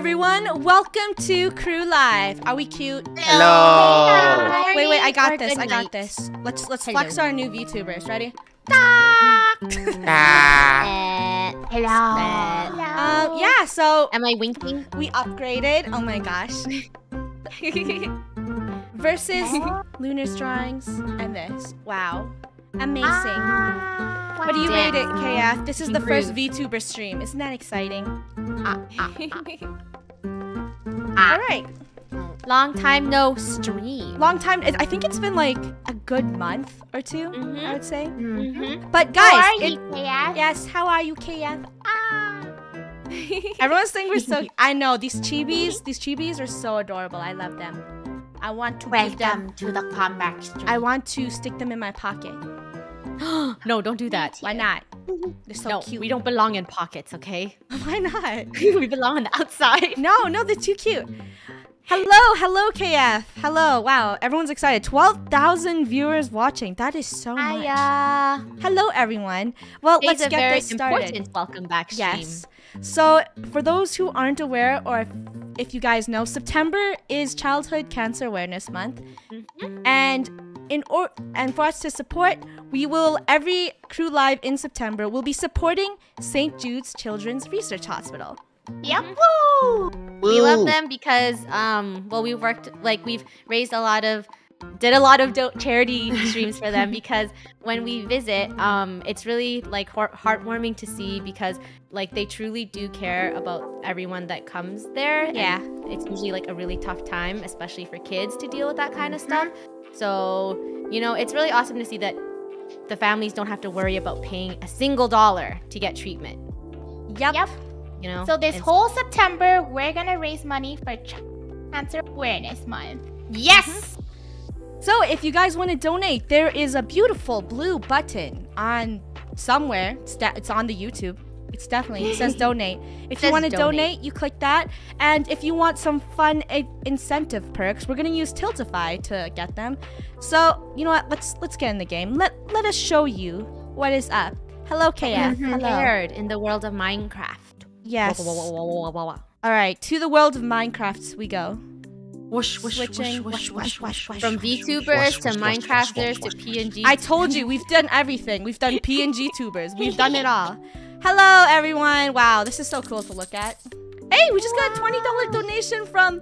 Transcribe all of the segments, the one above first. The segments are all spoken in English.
Hello, everyone. Welcome to Krew Live. Are we cute? Hello. Wait, wait. I got this. I got this. Let's let's Hello. flex our new VTubers. Ready? Ah. Uh, hello. Um, yeah. So Am I winking? we upgraded. Oh my gosh. Versus Lunar's drawings and this. Wow. Amazing. Ah. what do you Damn. rate it, KF? This is the first Rude. VTuber stream. Isn't that exciting? Ah, ah, All right. Long time no stream. Long time. I think it's been like a good month or 2 I Mhm. would say. Mm-hmm. But guys, How are it- you, Kaya? yes. How are you, KF? Ah. Everyone's saying we're so. I know these chibis. These chibis are so adorable. I love them. I want to give them. Welcome to the comeback stream. I want to stick them in my pocket. no, don't do that. Why not? They're so no, cute. we don't belong in pockets, okay? Why not? we belong on the outside. No, no, they're too cute. Hello, hello, KF. Hello. Wow, everyone's excited. Twelve thousand viewers watching. That is so much. Hiya. Hello, everyone. Well, Today's let's get this started. important welcome back stream. Yes. So, for those who aren't aware, or if, if you guys know, September is Childhood Cancer Awareness Month, Mhm. and in or and for us to support, we will every Krew Live in September will be supporting St. Jude's Children's Research Hospital. Yep. We love them because um well we've worked like we've raised a lot of did a lot of do- charity streams for them because when we visit um it's really like heart- heartwarming to see because like they truly do care about everyone that comes there and Yeah. it's usually like a really tough time especially for kids to deal with that kind of stuff so you know it's really awesome to see that the families don't have to worry about paying a single dollar to get treatment Yep. Yep. you know So this whole September, we're gonna raise money for Cancer Awareness Month. yes mm-hmm. So, if you guys want to donate, there is a beautiful blue button on somewhere. It's on the YouTube. It's definitely it says donate. If you want to donate. donate, you click that. And if you want some fun uh, incentive perks, we're gonna use Tiltify to get them. So, you know what? Let's let's get in the game. Let let us show you what is up. Hello, KF. Hello. In the world of Minecraft. Yes. All right, to the world of Minecraft we go. Whoosh, whoosh, Switching. whoosh, Whoosh, whoosh, whoosh, whoosh, From whoosh, VTubers to Minecrafters to PNG. I told you, we've done everything. We've done PNG tubers. We've done it all. Hello, everyone. Wow, this is so cool to look at. Hey, we just got a $20 donation from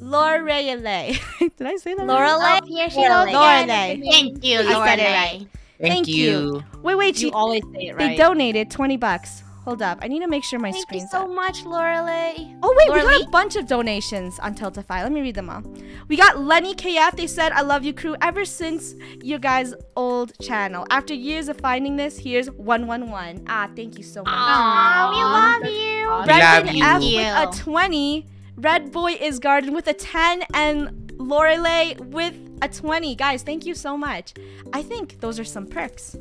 Lorelei. Did I say that? right? Lorelei. Oh, here she Lorelei. Lorelei. Thank you, I said Lorelei. Thank, Thank you. you. Wait, wait. You She, always say it right. they donated 20 bucks. Hold up. I need to make sure my screen. Thank you so up. much, Lorelei. Oh wait, we got Lorelei? a bunch of donations on Tiltify. Let me read them all. We got Lenny KF. They said, "I love you, crew. Ever since your guys' old channel. After years of finding this, here's one one one. Ah, thank you so much. Aw, we love you. We Brendan love F you. with a twenty. Red Boy is Garden with a ten, and Lorelei with a twenty. Guys, thank you so much. I think those are some perks.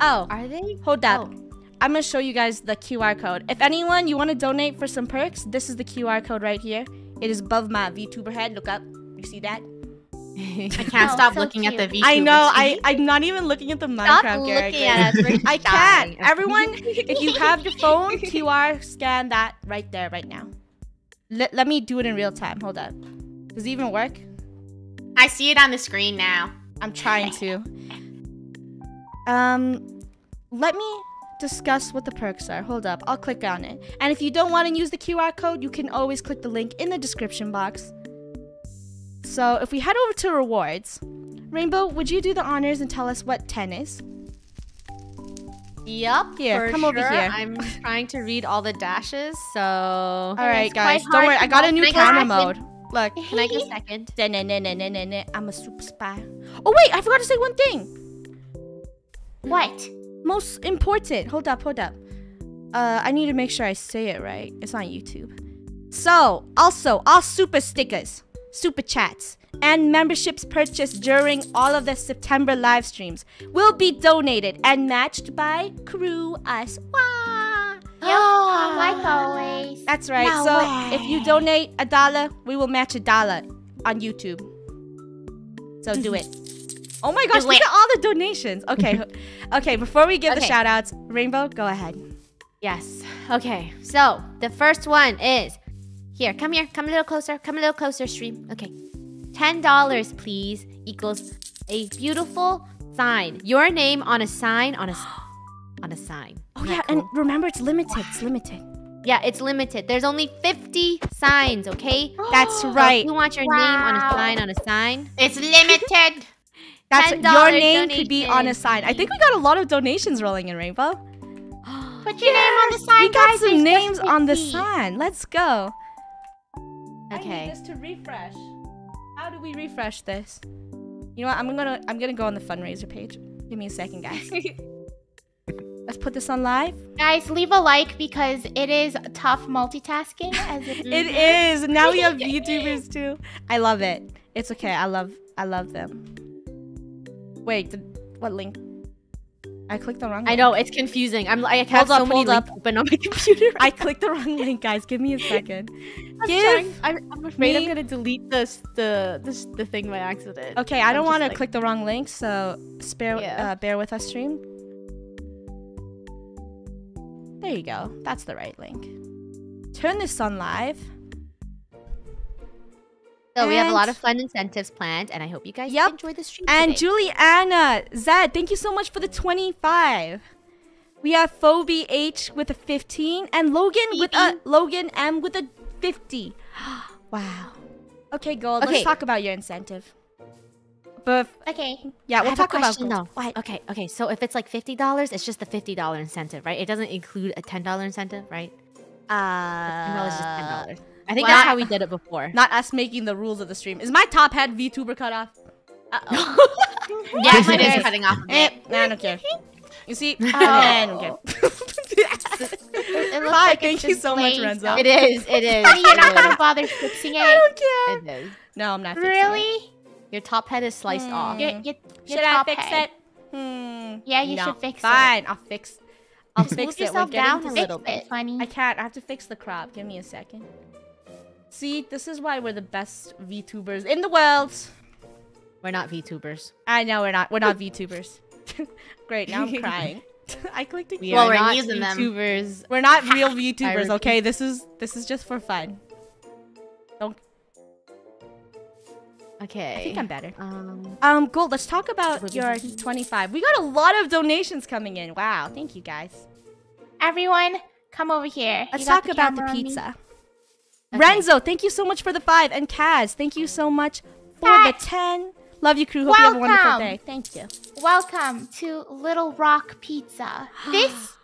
Oh, Are they? hold up. Oh. I'm gonna show you guys the QR code. If anyone you want to donate for some perks, this is the QR code right here. It is above my VTuber head. Look up. You see that? I can't stop looking at the V. I know. I I'm not even looking at the Stop Minecraft looking character. at us. We're I can't. Everyone, if you have your phone, QR scan that right there, right now. Let, let me do it in real time. Hold up. Does it even work? I see it on the screen now. I'm trying to. Um, let me discuss what the perks are. Hold up. I'll click on it. And if you don't want to use the QR code, you can always click the link in the description box. So if we head over to rewards, Rainbow, would you do the honors and tell us what 10 is? Yep. Here, come over here. I'm trying to read all the dashes, so. All right, guys. Don't worry. I got a new camera mode. Look. Can I get a second? I'm a super spy. Oh wait, I forgot to say one thing. What? Most important. Hold up, hold up. Uh, I need to make sure I say it right. It's on YouTube. So, also, all super stickers, super chats, and memberships purchased during all of the September live streams will be donated and matched by Crew Us. Wah! Yep, like always. That's right. No so way. if you donate a dollar, we will match a dollar on YouTube. So do it. Oh my gosh, Do look at all the donations. Okay. okay, before we give the Okay. shout outs, Rainbow, go ahead. Yes. Okay, so the first one is here. Come here. Come a little closer. Come a little closer, stream. Okay. $10, please, equals a beautiful sign. Your name on a sign on a s- on a sign. Oh Isn't yeah, that and remember it's limited. It's limited. yeah, it's limited. There's only 50 signs, okay? That's So if right. you want your name on a sign on a sign. It's limited. That's your $10 name could be on a sign. I think we got a lot of donations rolling in Rainbow. Put your name on the sign, we got guys. some names on the sign. Let's go. Okay. I need This to refresh. How do we refresh this? You know what? I'm gonna I'm gonna go on the fundraiser page. Give me a second, guys. Let's put this on live. Guys, leave a like because it is tough multitasking. As it It is. Now we have YouTubers too. I love it. It's okay. I love I love them. Wait, the, what link? I clicked the wrong. I know it's confusing. I'm I have Hold up, so many links up. open on my computer. I clicked the wrong link, guys. Give me a second. I'm, Give trying- I'm, I'm afraid I'm gonna delete this the this the thing by accident. Okay, I don't want to like- click the wrong link, so spare Yeah. uh, bear with us, stream. There you go. That's the right link. Turn this on live. So we have a lot of fun incentives planned, and I hope you guys Yep. enjoy the stream. And today. Juliana, Zed, thank you so much for the 25. We have Phoebe H with a 15 and Logan with a Logan M with a 50. wow. Okay, Gold, Okay. let's talk about your incentive. But Okay. yeah, we'll talk about question, Gold. though. Okay, okay. So if it's like fifty dollars, it's just the fifty dollar incentive, right? It doesn't include a ten dollar incentive, right? Ten dollars is ten Uh, dollars. I think well- that's how we did it before. not us making the rules of the stream. Is my top hat VTuber cut off? Uh-oh. Yes, it it is is cutting off. eh, nah, I don't care. You see? Oh. I don't care. It looks Bye, like thank it's you so much, Renzo. up. It is. It is. Honey, you're not gonna bother fixing I it. don't care. It is. No, I'm not fixing it. Really? Your top head is sliced Hmm. off. Your, your, your Should I fix head. it? Hmm. Yeah, you no. should fix it. Fine, I'll fix. I'll Just fix move it. We're yourself getting down to a s- little bit. funny. I can't. I have to fix the crop. Give me a second. See, this is why we're the best VTubers in the world. We're not VTubers. I know we're not. We're not VTubers. Great. Now I'm crying. I clicked. We. Well, are we're not using them. VTubers. We're not real VTubers. repeat. Okay. This is this is just for fun. Don't. Okay. I think I'm better. Um, Um, Gold. Let's talk about your 25. We got a lot of donations coming in. Wow. Thank you guys. Everyone, come over here. Let's You got talk about the camera on me? pizza. Okay. Renzo, thank you so much for the five, and Kaz, thank you so much for the ten. Love you, crew. Hope you have a wonderful day. Thank you. Welcome to Little Rock Pizza. This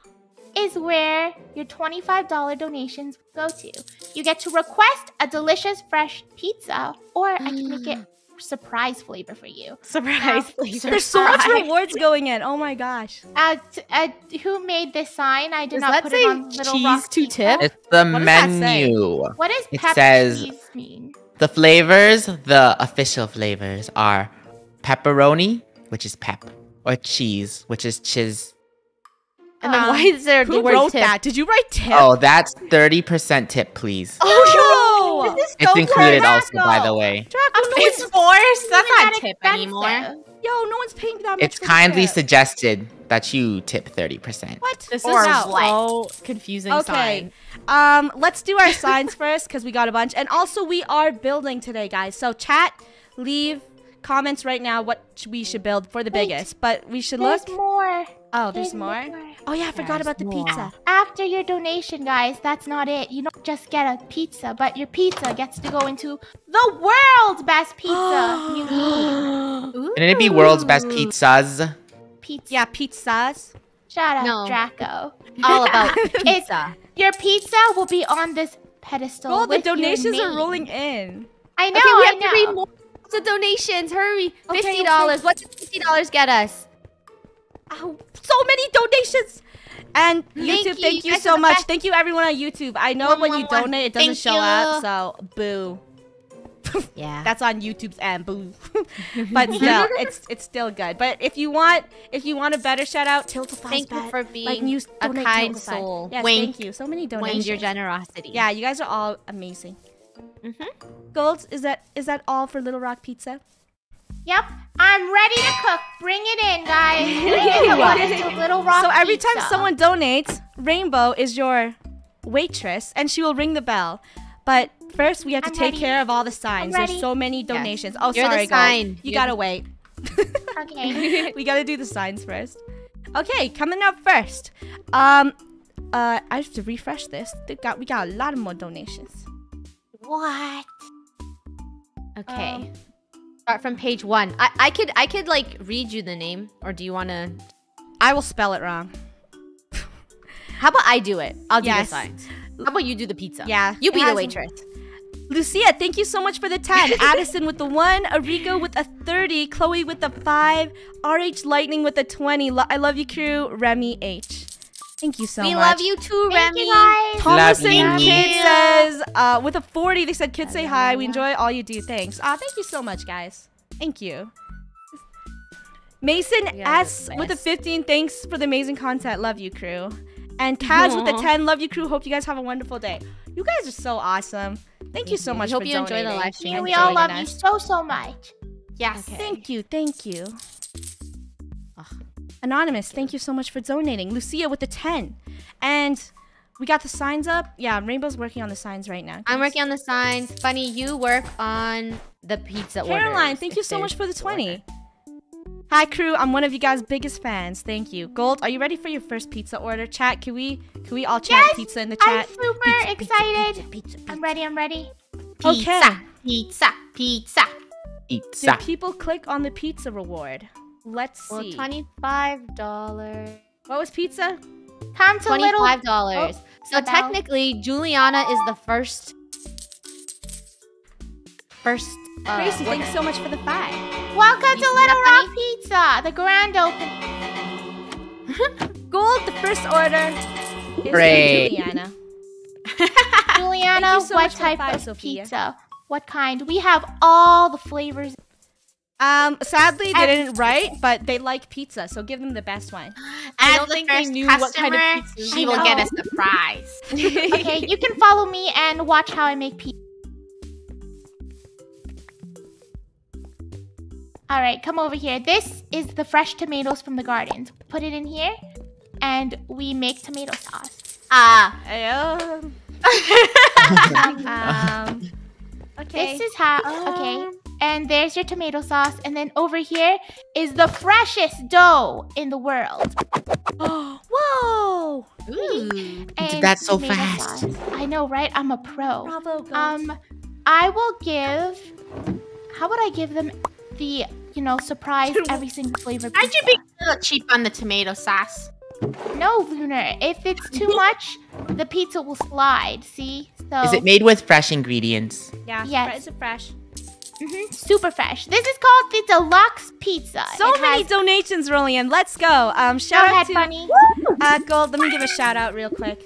is where your $25 donations go to. You get to request a delicious fresh pizza, or I can make it mm. Surprise flavor for you. surprise, Now, please. There's so much rewards going in. Oh my gosh. Uh, t- uh, who made this sign? I did Does not put say it on Little cheese Rock to Pizza. tip? It's the What does menu. What does It pepper says- cheese mean? The flavors, the official flavors, are pepperoni, which is pep, or cheese, which is chiz. And then Um, why is there the Who word wrote tip? that? Did you write tip? Oh, that's 30% tip, please. Oh, no! This is It's so included also, by the way. Draco, no It's one's, forced. That's not not tip expensive. anymore. yo, no one's paying that much. It's kindly tip. suggested that you tip 30%. What? This Or is what? so confusing. Okay. sign. Um, let's do our signs first because we got a bunch, and also we are building today, guys. So chat, leave comments right now what we should build for the Wait. biggest. But we should There's look. more. Oh, there's There's more. more. Oh yeah, I forgot There's about the more. pizza. After your donation, guys, that's not it. You don't just get a pizza, but your pizza gets to go into the world's best pizza. museum. Can it be world's best pizzas? pizza. Yeah, pizzas. Shut up, No. Draco. All about It's- pizza. Your pizza will be on this pedestal. Oh, the with your donations are rolling in. I know. okay, we I have know. to read more the donations. Hurry, Okay, fifty dollars. okay. What does fifty dollars get us? Oh, so many donations. And Thank YouTube, you, thank you you so much. Thank you everyone on YouTube. I know One when more, you one. donate, it doesn't Thank show up, so boo. Yeah. That's on YouTube's end, boo. but still, it's it's still good. But if you want, if you want a better shout out, Tiltify. Thank you for being like new a kind Tiltify. soul. Yes, Wink. thank you. So many Wink donations. your generosity. yeah, you guys are all amazing. Mm -hmm. Golds, is that is that all for Little Rock Pizza? Yep, I'm ready to cook. Bring it in, guys. Bring it in. What is the Little Rock so every time Pizza? someone donates, Rainbow is your waitress, and she will ring the bell. But first, we have to I'm take ready. care of all the signs. There's so many donations. Oh, You're the sorry, Gold. sign. You You're gotta wait. Okay. we gotta do the signs first. Okay, coming up first. Um, uh, I have to refresh this. They got we got a lot of more donations. what? Okay. Um, Start from page one. I, I could I could like read you the name, or do you want to? I will spell it wrong. How about I do it? I'll do Yes. the signs. How about you do the pizza? Yeah, You be the waitress. Lucia, thank you so much for the 10. Addison with the 1. Arigo with a 30. Chloe with the 5. RH Lightning with the 20. Lo- I love you, crew. Remy H. Thank you so we much. We love you too, Thank Remy. you guys. Thomason Love you. Kid says, uh, with a 40, they said, kids say hi. We enjoy all you do. Thanks. Ah, thank you so much, guys. Thank you. Mason You guys S are with a 15. Thanks for the amazing content. Love you, crew. And Kaz with the Aw. 10. Love you, crew. Hope you guys have a wonderful day. You guys are so awesome. Thank you so much hope for you enjoy the live stream. Yeah, we all joining love you so so much. Yes. Thank you, thank you. Ugh. Anonymous, thank you so much for donating. Lucia with the 10. And we got the signs up. Yeah, Rainbow's working on the signs right now. I'm working on the signs. Funny, you work on the pizza order. Caroline, thank you so much for the 20. Hi crew, I'm one of you guys' biggest fans. Thank you. Gold, are you ready for your first pizza order? Chat, can we can we all chat Yes, pizza in the chat? I'm super Pizza, pizza, excited. pizza, pizza, I'm ready. I'm ready. Okay. Pizza, pizza. Pizza. Did people click on the pizza reward? Let's Well, see. twenty-five dollars. what was pizza? Time to little. Twenty-five dollars. so about- technically, Juliana is the first. First. Uh, Gracie, thanks so much for the five. Welcome You to Little that, Rock Pizza, the grand open. Gold, the first order is Great. Juliana. Juliana, so what much for the type five, of Sophia. pizza? What kind? We have all the flavors. Um, sadly, they didn't write, but they like pizza, so give them the best one. I don't the think they knew customer, what kind of pizza she will get know. a surprise. Okay, you can follow me and watch how I make pizza. All right, come over here. This is the fresh tomatoes from the gardens. Put it in here, and we make tomato sauce. Ah, Um, um, okay. This is how. Okay, and there's your tomato sauce, and then over here is the freshest dough in the world. Oh, whoa! ooh. And that so fast. sauce. I know, right? I'm a pro. Bravo, Gold. Um, I will give. How would I give them the you know surprise every single flavor? Aren't you pizza? being a little cheap on the tomato sauce? No, Lunar. If it's too much, the pizza will slide. See? So Is it made with fresh ingredients? yeah, yes. fre- is it fresh? mhm, super fresh. This is called the deluxe pizza. So It many has- donations rolling in. Let's go. Um, Go shout out ahead, to Bunny. uh, Gold. Let me give a shout out real quick.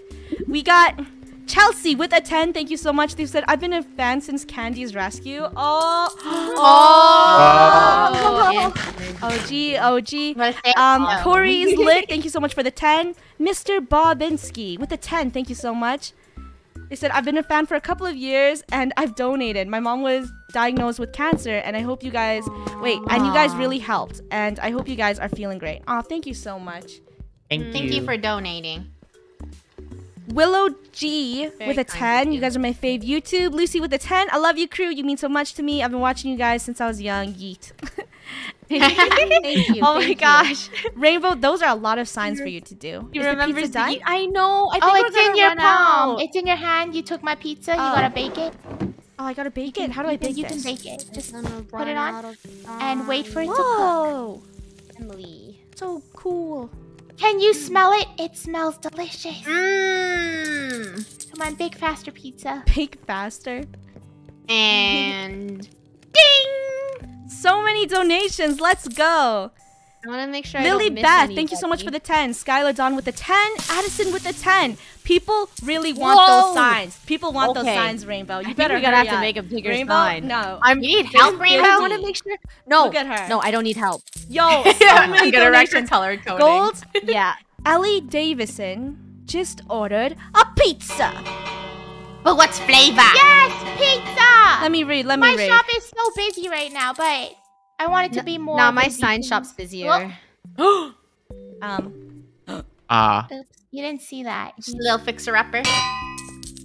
We got Chelsea with a 10. Thank you so much. They said, I've been a fan since Candy's Rescue. Oh, Oh, Oh. OG, OG. Wanna say Um, hello? Corey's lit. Thank you so much for the 10. Mr. Bobinski with the 10. Thank you so much. They said, I've been a fan for a couple of years and I've donated. My mom was diagnosed with cancer and I hope you guys, wait, and you guys really helped. And I hope you guys are feeling great. Aw, thank you so much. Thank, Thank you for donating. Willow G Very with a 10. You you. guys are my fave. YouTube. Lucy with a 10. I love you, crew. You mean so much to me. I've been watching you guys since I was young. Yeet. Thank you. oh my thank you. gosh. Rainbow, those are a lot of signs for you to do. You Is the remember pizza done? I know. I think Oh, it's in your palm. out. It's in your hand. You took my pizza. You Oh. gotta bake it. Oh, I gotta bake it. How do I You can- bake You this? can bake it. Just put it on and wait for it to cook. Whoa. Emily. So cool. Can you smell it? It smells delicious. Mmm. Come on, bake faster, pizza. Bake faster. And So many donations. Let's go. I want to make sure. I Lily don't miss Beth, thank you so much for the 10. Skylar Dawn with the 10. Addison with the 10. People really want Whoa. those signs. People want those signs, Rainbow. You think better we're gonna hurry have to make a bigger Rainbow? sign. No. I'm. Need help, Rainbow? I want to make sure. No. Look at her. No, I don't need help. Yo, so many I'm gonna wreck your donations. color coding. Gold, Yeah. Ellie Davison just ordered a pizza. But what's flavor? Yes, pizza. Let me read. Let my me read. My shop is so busy right now, but I want it to be more. Nah, my busy. sign shop's busier. Um, Ah, Oops, you didn't see that. Just a little fixer upper.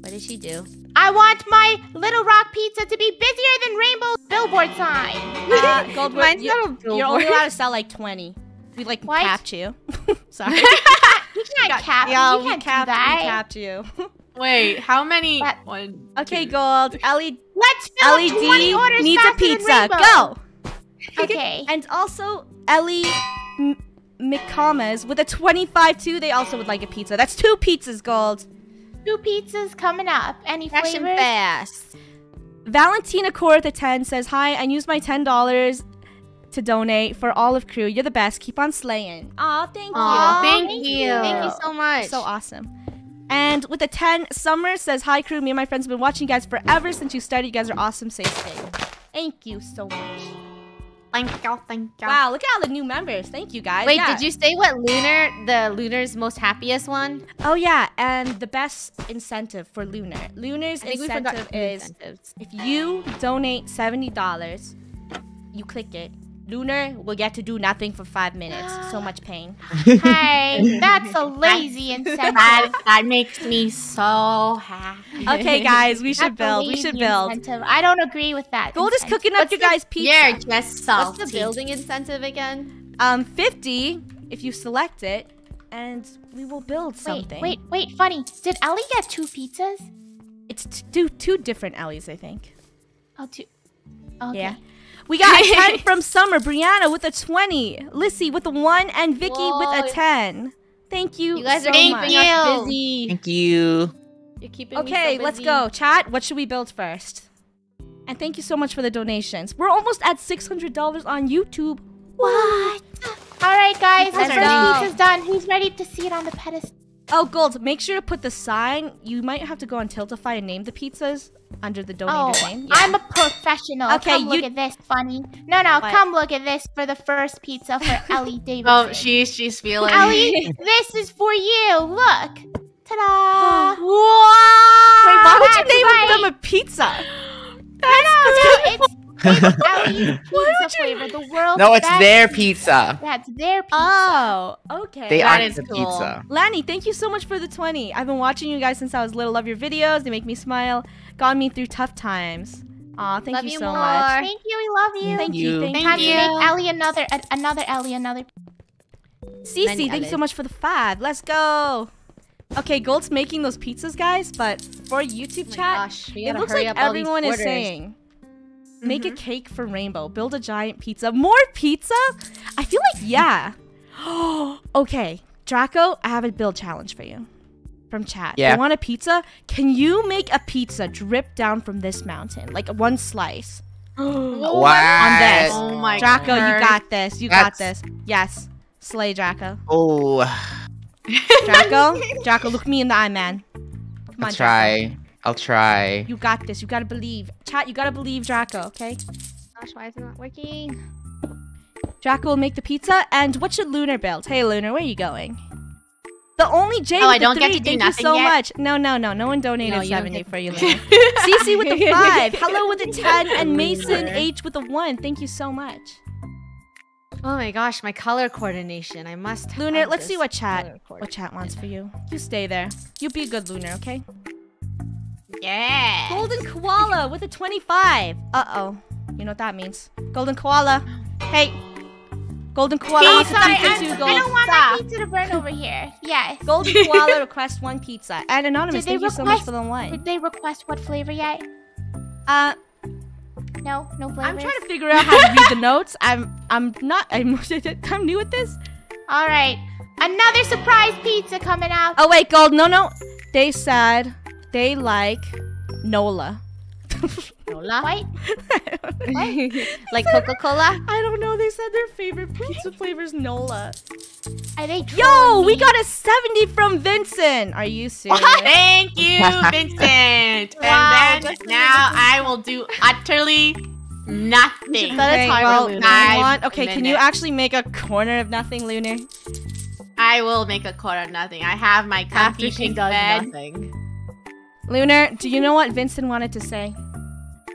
What did she do? I want my Little Rock pizza to be busier than Rainbow billboard sign. Uh, Gold, we're- Mine's you- not a you're only allowed to sell like 20. We like What? capped you. Sorry. You can't cap. yeah, you we can't capped, do we that. capped you. Wait, how many? What? One, okay, two. Gold. Ellie, Let's fill up 20 LED orders needs a pizza. Go. Okay. And also, Ellie M- McComas with a 25 too. They also would like a pizza. That's two pizzas, Gold. Two pizzas coming up. Any Fresh and fast. Valentina Core the 10 says, Hi, I used my $10 to donate for Olive Crew. You're the best. Keep on slaying. Aw, thank Aw, you. thank, thank you. you. Thank you so much. So awesome. And with the 10, Summer says, Hi, crew. Me and my friends have been watching you guys forever since you started. You guys are awesome. Say stay. Thank you so much. Thank you, thank you. Wow, look at all the new members. Thank you guys. Wait, Yeah. did you say what Lunar, the Lunar's most happiest one? Oh, yeah. And the best incentive for Lunar. Lunar's I think we forgot incentive is incentives. if you donate $70, you click it. Lunar will get to do nothing for five minutes. So much pain. Hey, that's a lazy incentive. That, that makes me so happy. Okay, guys, we should build. We should build. incentive. I don't agree with that. Gold is cooking up your guys' pizza. You're just salty. What's the building incentive again? Um, 50 if you select it, and we will build something. Wait, wait, wait. Funny. Did Ellie get two pizzas? It's t- two, two different Ellies, I think. Oh, two. Okay. Yeah. We got a 10 from Summer, Brianna with a 20, Lissy with a 1, and Vicky with a 10. Thank you, You guys so are keeping much. us busy. Thank you. You're keeping me Okay, so let's go. Chat, what should we build first? And thank you so much for the donations. We're almost at $600 on YouTube. What? All right, guys. The Let's first go. pizza's done. Who's ready to see it on the pedestal? Oh, Gold, make sure to put the sign. You might have to go on Tiltify and name the pizzas under the Oh, donator name. I'm a professional. Okay, come look at this, funny. No, no, What? come look at this for the first pizza for Ellie Davidson. Oh, she's she's feeling. Ellie, this is for you. Look. Ta-da! Wow. Wait, why would you name right. them a pizza? no, no, no. It's, it's Ellie's pizza flavor. The world. No, it's their pizza. That's their pizza. Oh, okay. They That aren't is the cool. pizza. Lanny, thank you so much for the 20. I've been watching you guys since I was little. Love your videos. They make me smile. Got me through tough times. Aw, thank Love you you so more. much. Thank you. We love you. Thank you. you. Thank, Time you. to make Ellie another, a, another Ellie, another. Cece, Many thank you so much for the five. Let's go. Okay, Gold's making those pizzas, guys, but for YouTube Oh chat, gosh, it looks like up all these everyone is orders. Saying make a mm-hmm. cake for Rainbow, build a giant pizza. More pizza? I feel like, yeah. okay, Draco, I have a build challenge for you from chat. Yeah. You want a pizza? Can you make a pizza drip down from this mountain, like one slice? Oh wow. On this. Oh my Draco, you got this. You got this. Yes. Slay, Draco. Oh, Draco, Draco, look me in the eye, man. Come I'll on, try. I'll try. You got this. You gotta believe. Chat, you gotta believe Draco, okay? Gosh, why is it not working? Draco will make the pizza. And what should Lunar build? Hey, Lunar, where are you going? The only J Oh, I don't the get to do Thank nothing you so yet? much. No, no, no. No one donated No, you 70 for you, Lunar. Cece with the five. Hello with the 10. And Mason H with the one. Thank you so much. Oh my gosh, my color coordination. I must. Lunar, have let's see what chat what chat wants for you. You stay there. You be a good Lunar, okay? Yeah. Golden koala with a 25. Uh oh. You know what that means. Golden koala. Hey. Golden koala wants a sorry. pizza I don't want my pizza to burn over here. Yes. Golden koala request one pizza. And anonymous, thank you so much for the one. Did they request what flavor yet? Uh, No, no flavors. I'm trying to figure out how to read the notes. I'm I'm not I'm I'm new at this. All right, another surprise pizza coming out. Oh wait, Gold, no no. They said they like Nola. Nola? What? like Coca Cola? I don't know. They said their favorite pizza flavor is Nola. Are they? Yo, trolling we got a 70 from Vincent. Are you serious? Thank you, Vincent. Wow, and then now. I will do utterly nothing. Okay, well, want- okay, can you actually make a corner of nothing, Lunar? I will make a corner of nothing. I have my comfy she pink does bed, nothing. Lunar, do you know what Vincent wanted to say?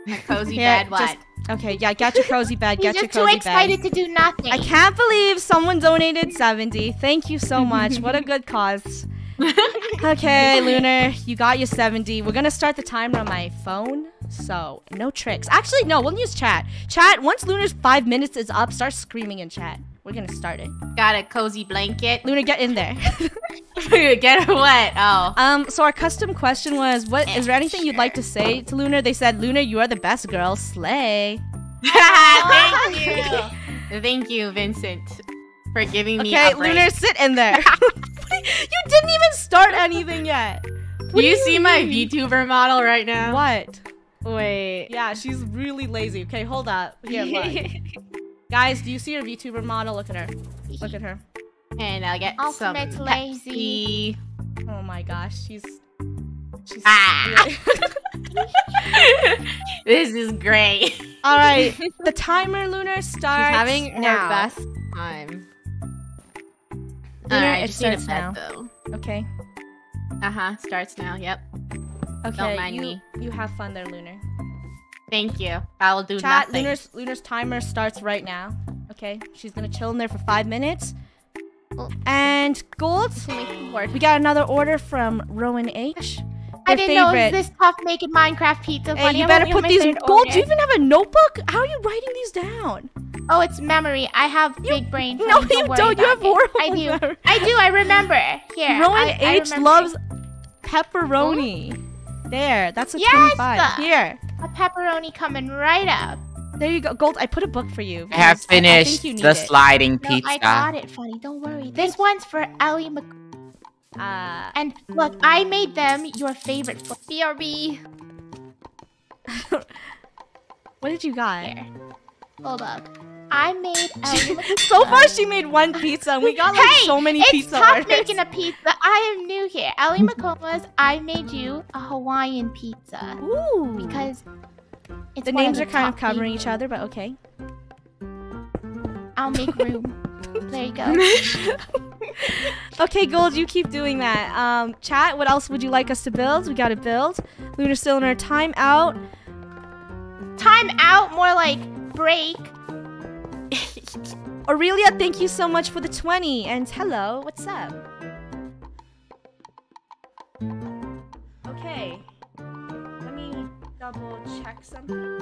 my cozy Here, bed. What? just- Okay, yeah, get your cozy bed. Get your cozy bed. just too excited bed. to do nothing. I can't believe someone donated 70. Thank you so much. what a good cause. Okay, Lunar, you got your 70. We're gonna start the timer on my phone. So, no tricks. Actually, no, we'll use chat. Chat, once Lunar's five minutes is up, start screaming in chat. We're gonna start it. Got a cozy blanket. Luna, get in there. Get her wet. Oh. um, so our custom question was, what is there anything you'd like to say to Luna? They said, Luna, you are the best girl. Slay. Thank you. Thank you, Vincent, for giving me Okay, Luna, sit in there. you didn't even start anything yet. Do you see my VTuber model right now? What? Wait. Yeah, she's really lazy. Okay, hold up. Here, look. Guys, do you see her VTuber model? Look at her. Look at her. And I'll get Ultimate some lazy. Pepsi. Oh my gosh, she's she's Ah. this is great. All right, the timer lunar starts She's having now. her best time. Lunar, Alright, it just need a starts bed now. though. Okay. Uh huh. Starts now. Yep. Okay. mind you, me. you have fun there, Lunar. Thank you. I will do Chat, nothing. Lunar's Lunar's timer starts right now. Okay, she's gonna chill in there for five minutes. Oh. And gold, we got another order from Rowan H. I didn't know it favorite. was this tough making Minecraft pizza. Hey, you better put these gold. Do you even have a notebook? How are you writing these down? Oh, it's memory. I have big brain. No, you worry don't. You have it. horrible I do. memory. I do. I remember. Here. Rowan I, I H remember. loves pepperoni. There, that's a Yes! 25. Here, a pepperoni coming right up. there you go. Gold, I put a book for you. I have because I- I think finished the it. sliding No, pizza. I got it, Funny. Don't worry. This one's for Ellie Mc. Uh, And look, I made them your favorite for BRB. what did you got? here. Hold up. I made Mc. So far, she made one pizza, and we got like Hey, so many it's pizza tough orders. making a pizza. I am new here. Ellie McComas, I made you a Hawaiian pizza Ooh. because it's the names the are kind of covering each other, but okay. I'll make room. there you go. Okay, Gold, you keep doing that. Um, chat, what else would you like us to build? We gotta build. Lunar still in our timeout. Time out, more like break. Aurelia, thank you so much for the 20. And hello, what's up? Okay. Let me double check something.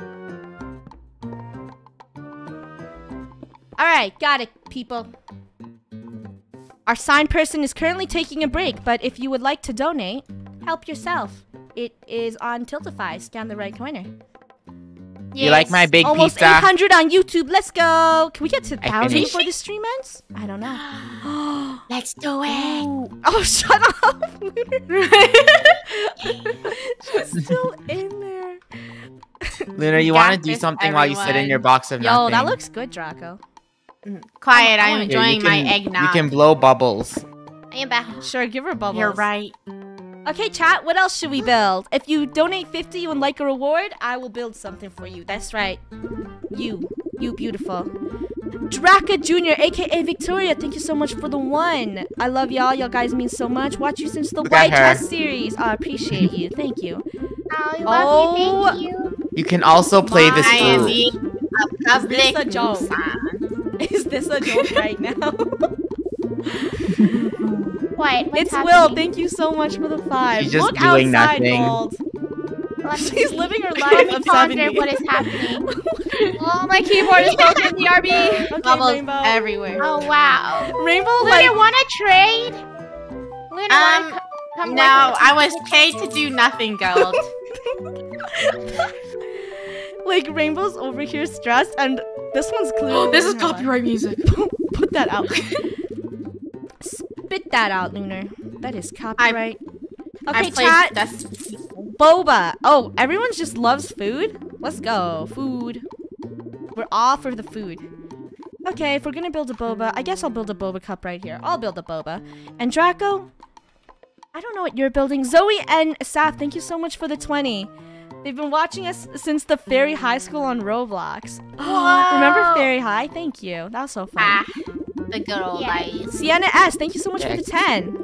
Alright, got it, people. Our signed person is currently taking a break, but if you would like to donate, help yourself. It is on Tiltify. Scan the right corner. You like my big Almost pizza? 800 on YouTube. Let's go. Can we get to 1,000 finished. before the stream ends? I don't know. Let's do it. Oh, oh shut up. She's still in there. Luna, you want to do this, something while you sit in your box of Yo, nothing? that looks good, Draco. Mm, quiet. I I'm wanna- Here, enjoying my can- eggnog. You can blow bubbles. I am back. Sure, give her bubbles. You're right. Okay, chat, what else should we build? If you donate 50 and like a reward, I will build something for you. That's right. You. You beautiful. Draka Jr., aka Victoria, thank you so much for the one. I love y'all. Y'all guys mean so much. Watch you since the Look White her. Chess series. I appreciate you. Thank you. Oh, I love you. Oh. Thank you. You can also play this I am food. being a Is this a joke? Is this a joke right now? What? What's it's happening? Will. Thank you so much for the five. She's just Look doing outside, nothing. Gold. She's living her Let life me of ponder 70. what is happening. Oh, my keyboard is broken. BRB. Okay, Bubbles Rainbow. everywhere. Oh wow. Rainbow, Luna, like, wanna trade? Luna, Um, come No, work I was paid to do nothing, Gold. like Rainbow's over here stressed, and this one's clearly. this is living life. copyright music. Put that out. Spit that out, Lunar. That is copyright. I okay, played chat. Boba. Oh, everyone just loves food? Let's go. Food. We're all for the food. Okay, if we're gonna build a boba, I guess I'll build a boba cup right here. I'll build a boba. And Draco, I don't know what you're building. Zoe and Saf, thank you so much for the 20. They've been watching us since the Fairy High School on Roblox. Remember Fairy High? Thank you. That was so fun. Ah, the good old Yeah. days. Sienna S, thank you so much for the 10.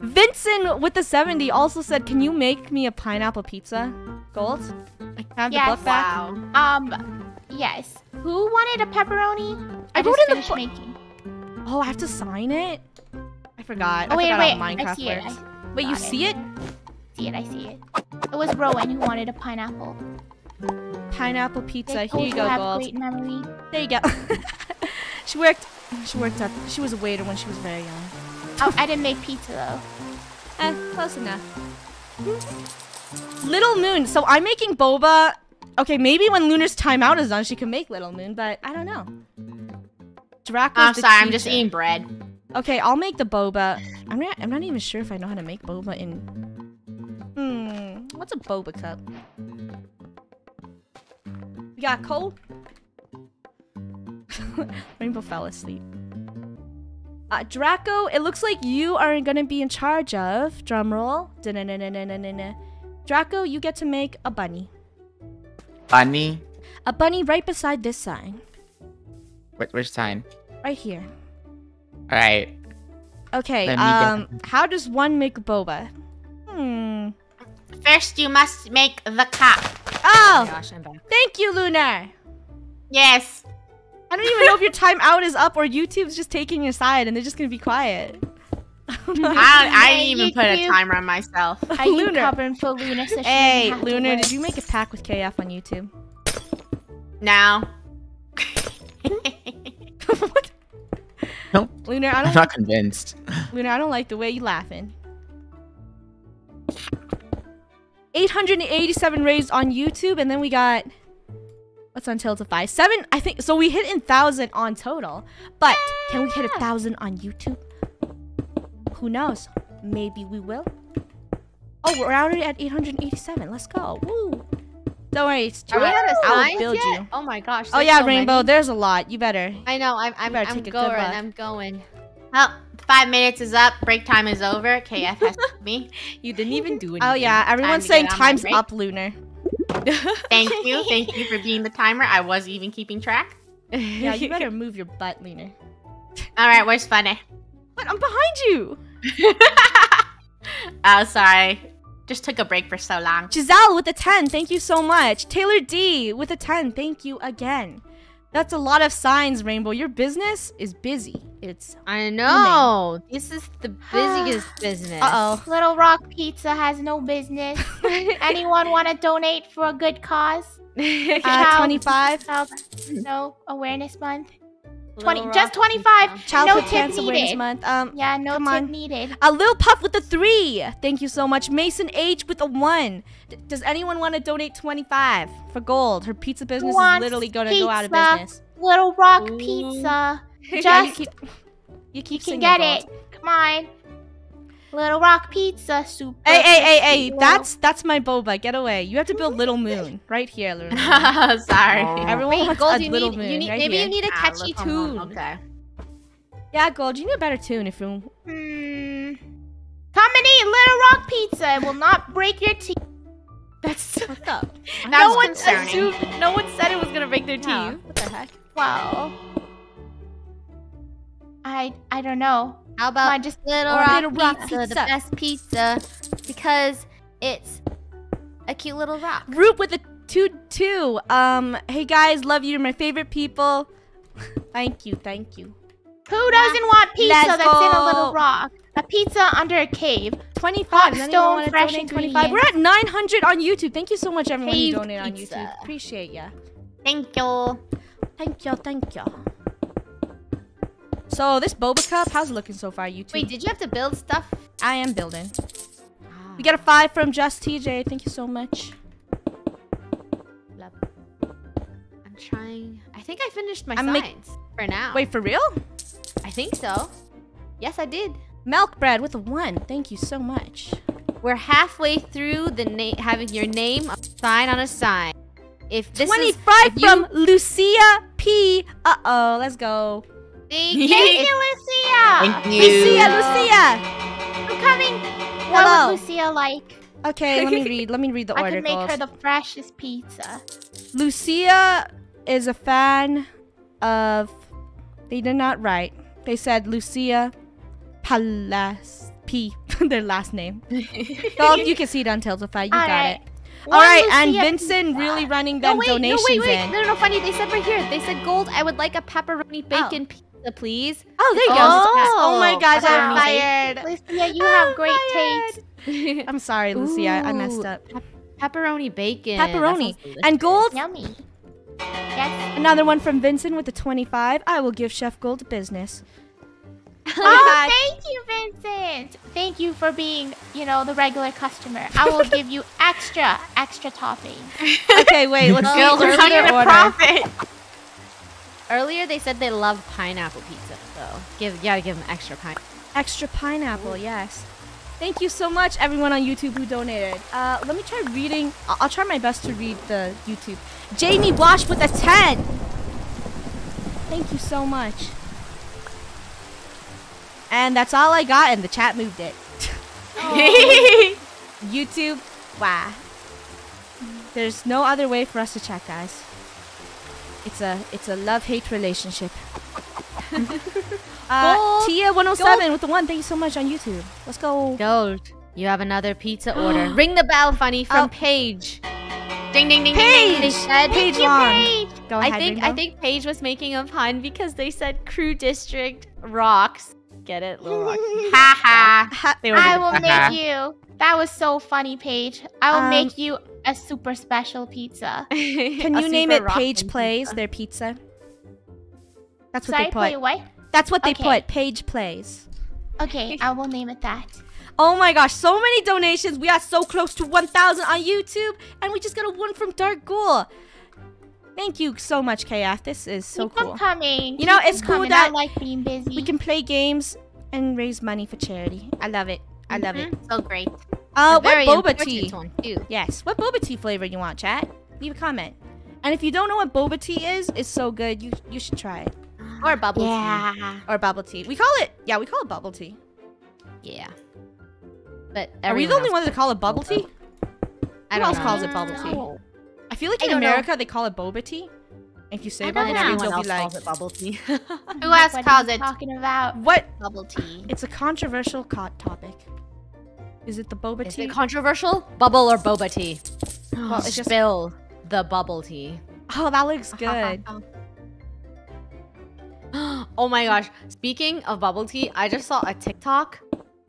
Vincent with the 70 also said, Can you make me a pineapple pizza? Gold? Can I have Yes. the book back? Wow. Um, yes. Who wanted a pepperoni? I I, wrote just in the making. Oh, I have to sign it? I forgot. Oh I wait, forgot wait. how Minecraft I see it. I Wait, you it. see it? see it. I see it. It was Rowan who wanted a pineapple. Pineapple pizza. They Here you go, have Gold. great memory. There you go. she worked. She worked at. She was a waiter when she was very young. Oh, I didn't make pizza though. Eh, close enough. Little Moon. So I'm making boba. Okay, maybe when Lunar's timeout is done, she can make Little Moon, but I don't know. Draco's I'm sorry, I'm just eating bread. Okay, I'll make the boba. I'm not. I'm not even sure if I know how to make boba in. Hmm. What's a boba cup? We got coal. Rainbow fell asleep. Uh, Draco, it looks like you are gonna be in charge of drumroll. Draco, you get to make a bunny. Bunny. A bunny right beside this sign, Which, which sign? right here. All right. Okay. Let me get- Um, how does one make boba? Hmm. First, you must make the cup. Oh, Gosh, I'm back. thank you, Lunar. Yes. I don't even know if your timeout is up or YouTube's just taking your side and they're just gonna be quiet. I, I didn't even put a timer on myself. Are you Lunar. covering for Luna? So she Hey, doesn't have to Lunar, did you make a pack with KF on YouTube? Now. what? Nope. Lunar, I I'm don't. not convinced. Lunar, I don't like the way you're laughing. 887 raised on YouTube, and then we got what's on Tiltify? Seven, I think. So we hit in thousand on total, but can we hit a thousand on YouTube? Who knows? Maybe we will. Oh, we're already at 887. Let's go. Woo! Don't worry, it's Are we out of signs build yet? you. Oh my gosh. Oh yeah, so Rainbow. many. There's a lot. You better. I know. I'm. I'm. I'm take a good going. I'm going. Well, five minutes is up. Break time is over. KF has me. You didn't even do anything. Oh yeah, everyone's to saying get on my time's up, Lunar. Thank you. Thank you for being the timer. I was even keeping track. Yeah, you better move your butt, Lunar. All right, where's Funny? What? I'm behind you. oh, sorry. Just took a break for so long. Giselle with a 10, thank you so much. Taylor D with a 10, thank you again. That's a lot of signs, Rainbow. Your business is busy. It's I know. This is the busiest business. uh oh. Little Rock Pizza has no business. Anyone want to donate for a good cause? Uh, Child- 25. Child, no awareness month. Little 20 just Rock 25. no tip Cancer Awareness needed. Month. Um, Yeah, no Come tip on. needed. a little Puff with a 3. Thank you so much. Mason H with a 1. D- does anyone want to donate 25 for gold? Her pizza business is literally going to go out of business. Little Rock Ooh. Pizza. Yeah, you Just keep, you keep you can get Gold. it. Come on. Little Rock Pizza Super. Hey, hey, hey, hey! That's that's my boba. Get away! You have to build Little Moon right here, Little Moon. sorry. Everyone Wait, wants Gold, a you Little need, Moon you need right maybe here. you need a Ah, catchy look, come on, tune. Okay. Yeah, Gold, you need a better tune if you. Hmm. Come and eat Little Rock Pizza. It will not break your teeth. That's what's up. That's no one concerning. assumed. No one said it was gonna break their teeth. Yeah. What the heck? Well, I I don't know. How about just Little Rock, Little Rock pizza, the best pizza, because it's a cute little rock. Root with a two two. Um, hey guys, love you. You're my favorite people. thank you, thank you. who doesn't want pizza Let's that's in a little rock? A pizza under a cave. Twenty Hot five. Does anyone stone, fresh donate twenty five? We're at nine hundred on YouTube. Thank you so much, everyone who donated on. YouTube. Appreciate ya. Thank you. Thank you, thank you. So this boba cup, how's it looking so far, YouTube? Wait, did you have to build stuff? I am building. We got a five from Just TJ. Thank you so much. I'm trying. I think I finished my I'm signs for now. Wait, for real? I think so. Yes, I did. Milk bread with a one. Thank you so much. We're halfway through the name having your name a sign on a sign. If this is 25 if from Lucia P. Uh oh, let's go. Thank you. Lucia. Thank you. Lucia, Lucia. I'm coming. Hello. What would Lucia like? Okay, let me read. Let me read the I order. could make her the freshest pizza. Lucia is a fan of. They did not write. They said Lucia Palas P. their last name. so you can see it on Tiltify. You got Alright. it. One All right, and Vincent pizza. really running No them wait, donations no wait, wait. in. No, no, no, funny. They said right here. They said gold. I would like a pepperoni oh. bacon pizza. Pizza, please. Oh, there you go. Oh, Oh, my gosh, I'm pepperoni. fired. Lucia, you have great taste. I'm sorry, Lucia. I messed up. Pepperoni bacon. Pepperoni. And gold, Yummy. Yes. another one from Vincent with the 25. I will give Chef Gold business. Oh, thank you, Vincent. Thank you for being, you know, the regular customer. I will give you extra, extra topping. Okay, wait, let's see. Girls are trying to order? profit. Earlier they said they love pineapple pizza, so give you gotta give them extra pine. Extra pineapple, yes. Thank you so much, everyone on YouTube who donated. Uh, let me try reading. I'll, I'll try my best to read the YouTube. Jamie Wash with a 10. Thank you so much. And that's all I got, and the chat moved it. YouTube, wow. There's no other way for us to chat, guys. It's a it's a love hate relationship. uh, Gold. Tia 107 with the one. Thank you so much on YouTube. Let's go. Gold. You have another pizza order. Ring the bell, Funneh, from Oh. Paige. Ding ding ding ding. They Paige. said Page long. Go I ahead. think I think Paige was making a pun because they said Krew District rocks. Get it, little rock. Ha ha. Ha- they were I will make you. That was so funny, Paige. I will Um, make you a super special pizza. Can you name it Page Plays? pizza. Their pizza. That's what Sorry, they put. play what? That's what they Okay. put. Page Plays. Okay, I will name it that. Oh my gosh, so many donations. We are so close to 1,000 on YouTube, and we just got a one from Dark Ghoul. Thank you so much, KF. This is so Keep 'em cool. coming. You know, Keep 'em it's cool coming. that I like being busy. We can play games and raise money for charity. I love it. I love it. Mm-hmm. So great. Uh, A what boba tea? One too. Yes. What boba tea flavor you want, chat? Leave a comment. And if you don't know what boba tea is, it's so good. You you should try it. Or bubble Yeah. Or bubble tea. We call it yeah, we call it bubble tea. tea. Yeah. But Are we the only ones that call it bubble tea? I Who don't else know. calls it bubble tea? No. I feel like in don't know. America they call it boba tea. If you say I bubble tea. Everyone they'll else be like, calls it bubble tea. Who else What calls are you it talking about? "What? bubble tea? It's a controversial co- topic. Is it the boba Is tea? it controversial? Bubble or boba tea? Well, it's just- Spill the bubble tea. oh, that looks good. oh my gosh. Speaking of bubble tea, I just saw a TikTok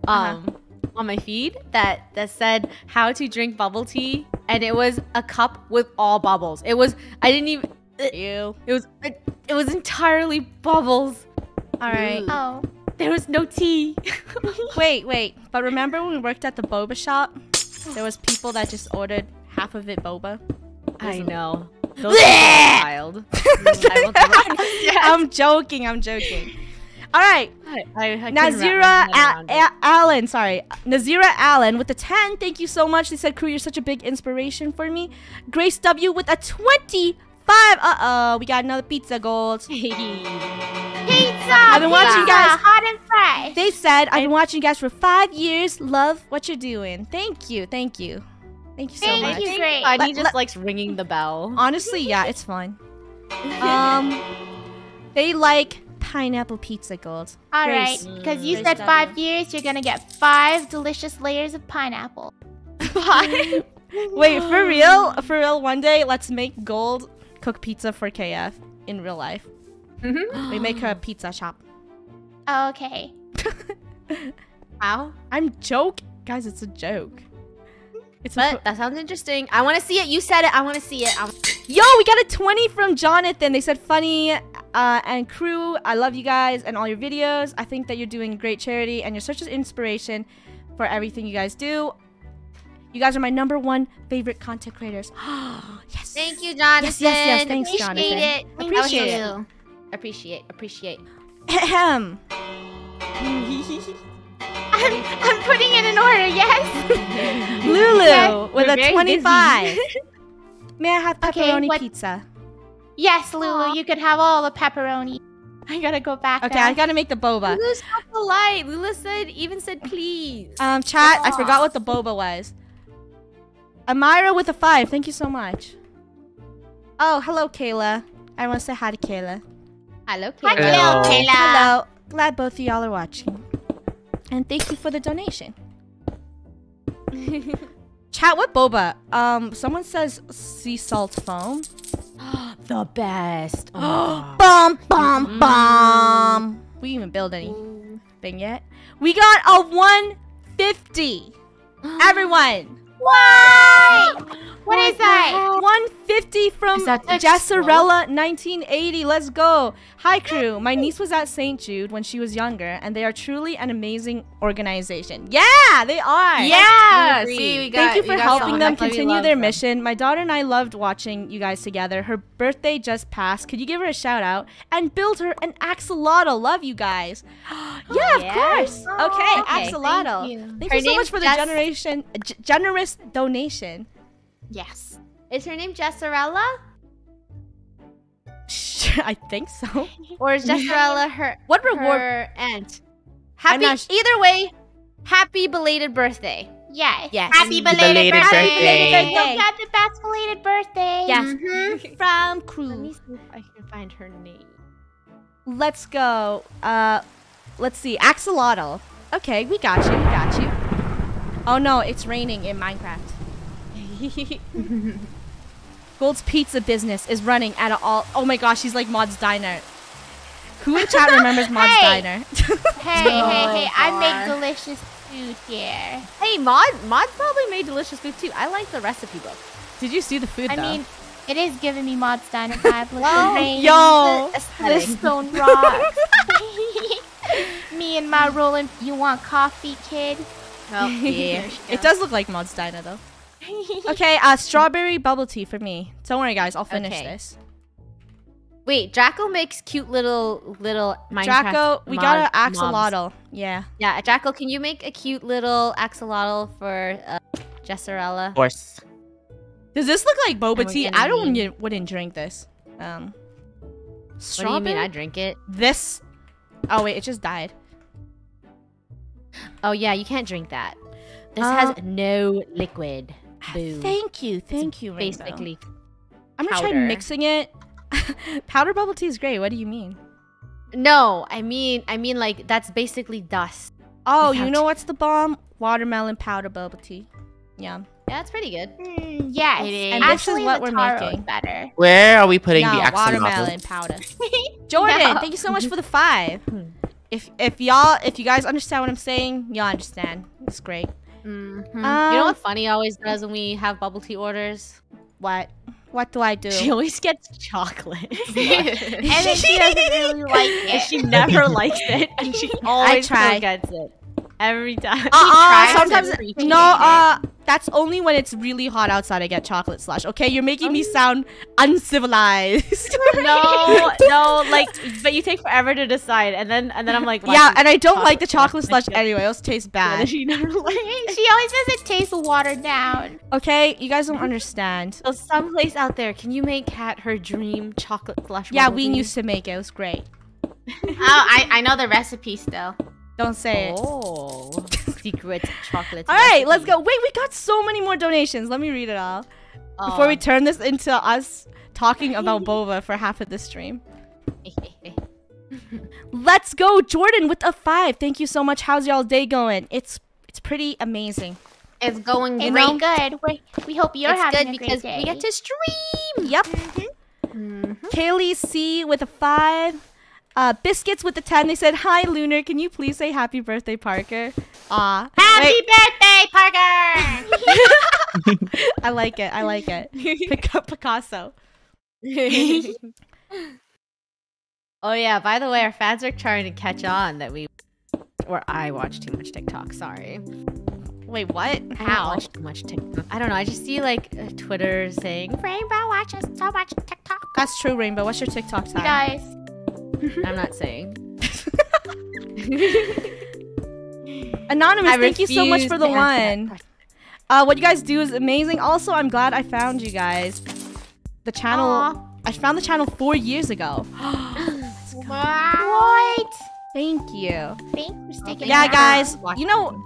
Uh-huh. um on my feed that that said how to drink bubble tea and it was a cup with all bubbles. It was I didn't even Ew. it was it, it was entirely bubbles. All right. Oh, There was no tea. Wait, wait. But remember when we worked at the boba shop? There was people that just ordered half of it boba. I know. Those are wild. I will never- I'm joking. I'm joking. All right. I, I, I Nazira wrap my head A- A- Allen, sorry. Nazira Allen with the 10. Thank you so much. They said, Crew, you're such a big inspiration for me. Grace W with a 25. Uh oh, we got another pizza gold. pizza! I've been watching pizza, guys- hot and fresh. They said, I've been watching you guys for five years. Love what you're doing. Thank you. Thank you. Thank you so Thank much. you. great. Funneh Let- just let- likes ringing the bell. Honestly, yeah, it's fun. Um, they like pineapple pizza gold. All Grace. right, because you Grace said W. five years, you're gonna get five delicious layers of pineapple. Five? Wait, for real? For real, one day, let's make gold cook pizza for KF in real life. Mhm. We make her a pizza shop. Okay. Wow. I'm joke, guys. It's a joke. It's a that sounds interesting. I want to see it. You said it. I want to see it. I Yo, we got a 20 from Jonathan. They said Funneh uh, and crew. I love you guys and all your videos. I think that you're doing great charity and you're such an inspiration for everything you guys do. You guys are my number one favorite content creators. yes. Thank you, Jonathan. Yes, yes, yes. Thanks, Appreciate Jonathan. it. Thank Appreciate you. it. Appreciate. Appreciate. Ahem. I'm, I'm putting it in order. Yes. Lulu Yes, with a 25. May I have Okay, pepperoni what- pizza? yes, Lulu. You could have all the pepperoni. I gotta go back. Okay, now. I gotta make the boba. Lulu's so polite. Lulu said, even said please. Um, chat, I forgot what the boba was. Amira with a five. Thank you so much. Oh, hello, Kayla. I want to say hi to Kayla. Hello, Hi, Kayla. Hello. Kayla. Hello. Glad both of y'all are watching. And thank you for the donation. Chat, what boba? Um, someone says sea salt foam. the best. Oh. Bum bum bum. We even build anything yet. We got a 150. Everyone. Why? What is that? 150 from Is that the Jessarella 1980. Let's go. Hi, crew. My niece was at St. Jude when she was younger, and they are truly an amazing organization. Yeah, they are. Yeah. See, we got. Thank you for got helping some. them That's why we continue their them. mission. My daughter and I loved watching you guys together. Her birthday just passed. Could you give her a shout out and build her an axolotl? Love you guys. yeah, of Yes. course. Okay, Okay, axolotl. thank you. Thank you so much for the Jess- generation g- generous donation. Yes. Is her name Jessarella? I think so. Or is Jessarella her What reward? her aunt? Happy sh- either way, happy belated birthday. Yes. Yes. Happy belated, Belated birthday. birthday. Hope you had the best belated birthday. Yes. From Crew. Let me see if I can find her name. Let's go. Uh, let's see. Axolotl. Okay, we got you. We got you. Oh no, it's raining in Minecraft. Gold's Pizza business is running at an all. Oh my gosh, she's like Mod's Diner. Who in chat remembers Mod's Hey. Diner? Hey, hey, hey! I oh, make delicious food here. Hey, Mod, Mod probably made delicious food too. I like the recipe book. Did you see the food I though? mean, it is giving me Mod's Diner vibe. Look, Well, the rain, yo. the, the stone rocks. me and my rolling. You want coffee, kid? Oh, yeah. it does look like Mod's Diner though. Okay, uh, strawberry bubble tea for me. Don't worry, guys. I'll finish Okay. this. Wait, Draco makes cute little little Minecraft. Draco, we got an mod- mobs. axolotl. Yeah. Yeah, Draco, can you make a cute little axolotl for uh, Jessarella? Of course. Does this look like boba tea? I don't need- y- wouldn't drink this. Um. What do you mean? I drink it. This. Oh wait, it just died. Oh yeah, you can't drink that. This Uh, has no liquid. Boo. Thank you, thank you, Rainbow. Basically, I'm gonna try mixing it. Powder bubble tea is great. What do you mean? no. I mean, I mean, like that's basically dust. Oh, have you know what's the bomb? Watermelon powder bubble tea. Yum. Yeah, it's pretty good. Mm, yes. It is. And this is what we're making. better. Where are we putting no, the axolotl? watermelon powder. Jordan, No. thank you so much for the five. If if y'all if you guys understand what I'm saying, y'all understand. It's great. Mhm. Um, you know what Funneh always does when we have bubble tea orders? What? What do I do? She always gets chocolate. and then she doesn't really like and it. she never likes it, and she always try. gets it every time. Uh-uh, sometimes no. Uh, that's only when it's really hot outside. I get chocolate slush. Okay, you're making me sound uncivilized. no, no, like, but you take forever to decide, and then and then I'm like, yeah, and I don't like the chocolate chocolate slush slush. anyway. It always tastes and bad. she never likes. she always says it tastes watered down. Okay, you guys don't understand. So someplace out there, can you make Kat her dream chocolate slush? Yeah, we used to make it. It was great. Oh, I, I know the recipe still. Don't say it. Oh, secret chocolate. All right, let's go. Wait, we got so many more donations. Let me read it all before Oh. we turn this into us talking about boba for half of the stream. Let's go, Jordan, with a five. Thank you so much. How's y'all day going? It's it's pretty amazing. It's going It's great. good. we we hope you're it's having good a because great day. we get to stream. Yep. Mm-hmm. Kaylee C with a five. Uh, Biscuits with the 10. They said, Hi, Lunar. Can you please say happy birthday, Parker? Ah. Happy Wait, birthday, Parker! I like it. I like it. Pick up Picasso. oh yeah. By the way, our fans are trying to catch on that we, or I watch too much TikTok. Sorry. Wait, what? I How? watch too much TikTok. I don't know. I just see like uh, Twitter saying Rainbow watches so much TikTok. That's true, Rainbow. What's your TikTok time? Guys, I'm not saying. Anonymous, I thank you so much for the to answer that one. Uh, what you guys do is amazing. Also, I'm glad I found you guys. The channel. Aw. I found the channel four years ago. what? Thank you. Thanks for sticking Yeah, around. guys. You know,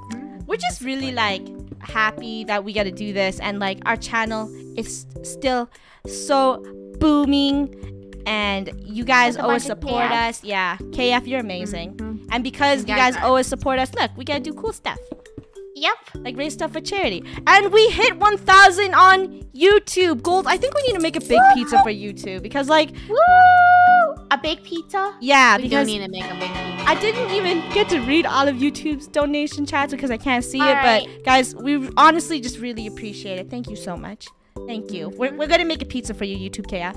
we're just really like happy that we got to do this, and like our channel is still so booming. And you guys always support KF. us. Yeah, KF, you're amazing. Mm-hmm. And because you You guys guys always support us, look, we gotta do cool stuff. Yep. like raise stuff for charity. And we hit 1,000 on YouTube. Gold. I think we need to make a big pizza for YouTube because, like, Woo! A big pizza. yeah, We do need to make a big pizza. I didn't even get to read all of YouTube's donation chats because I can't see it. Alright. But guys, we honestly just really appreciate it. Thank you so much. Thank you. We're, we're gonna make a pizza for you, YouTube KF.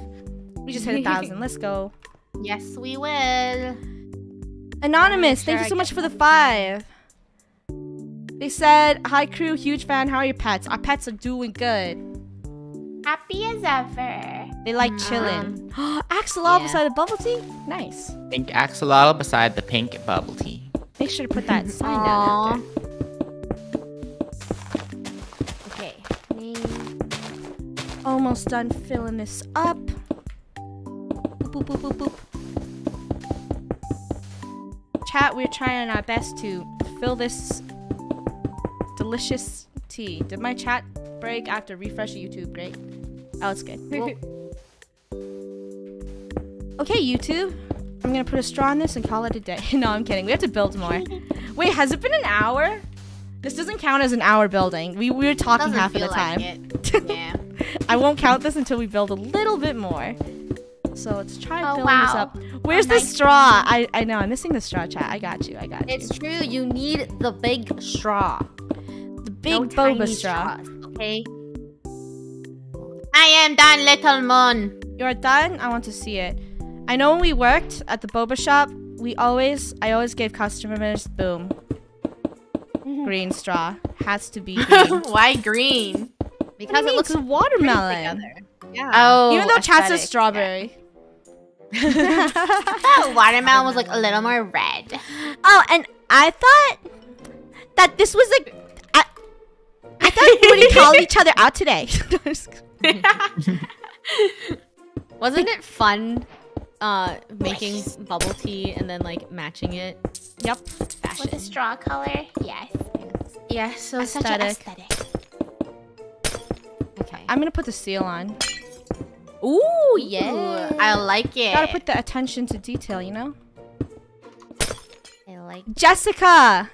We just hit a thousand. Let's go. Yes, we will. Anonymous, Sure, thank you I so much for the five. They said, "Hi crew, huge fan. How are your pets? Our pets are doing good. Happy as ever. They like mm-hmm. chilling. Axolotl yeah. beside the bubble tea. Nice. Pink axolotl beside the pink bubble tea. Make sure to put that sign down. Aw. Okay. Almost done filling this up. Boop, boop, boop, boop. Chat, we're trying our best to fill this delicious tea. Did my chat break after refresh YouTube? Great. Oh, it's good. okay, YouTube. I'm gonna put a straw in this and call it a day. no, I'm kidding. We have to build more. Wait, has it been an hour? This doesn't count as an hour building. We, we were talking half of the time. like it. Yeah. I won't count this until we build a little bit more. So let's try Oh, filling this up. Oh, Where's the straw? I, I know, I'm missing the straw chat. I got you, I got you. It's true. You need the big straw. the big no boba straw. straws, okay. I am done, little moon. You're done? I want to see it. I know when we worked at the boba shop, we always, I always gave customers, boom, green straw. Has to be green. Why green? Because it looks a watermelon. Yeah. Oh, Even though oh, chat says aesthetic. strawberry. watermelon was like a little more red. Oh, and I thought that this was a. I, I thought we would call each other out today. Wasn't it fun uh making bubble tea and then like matching it? yep. Fashion. With a straw color. Yes. Yeah, so Such aesthetic. Okay. I'm gonna put the seal on. Ooh, yeah. Ooh, I like it. Gotta put the attention to detail, you know? I like Jessica!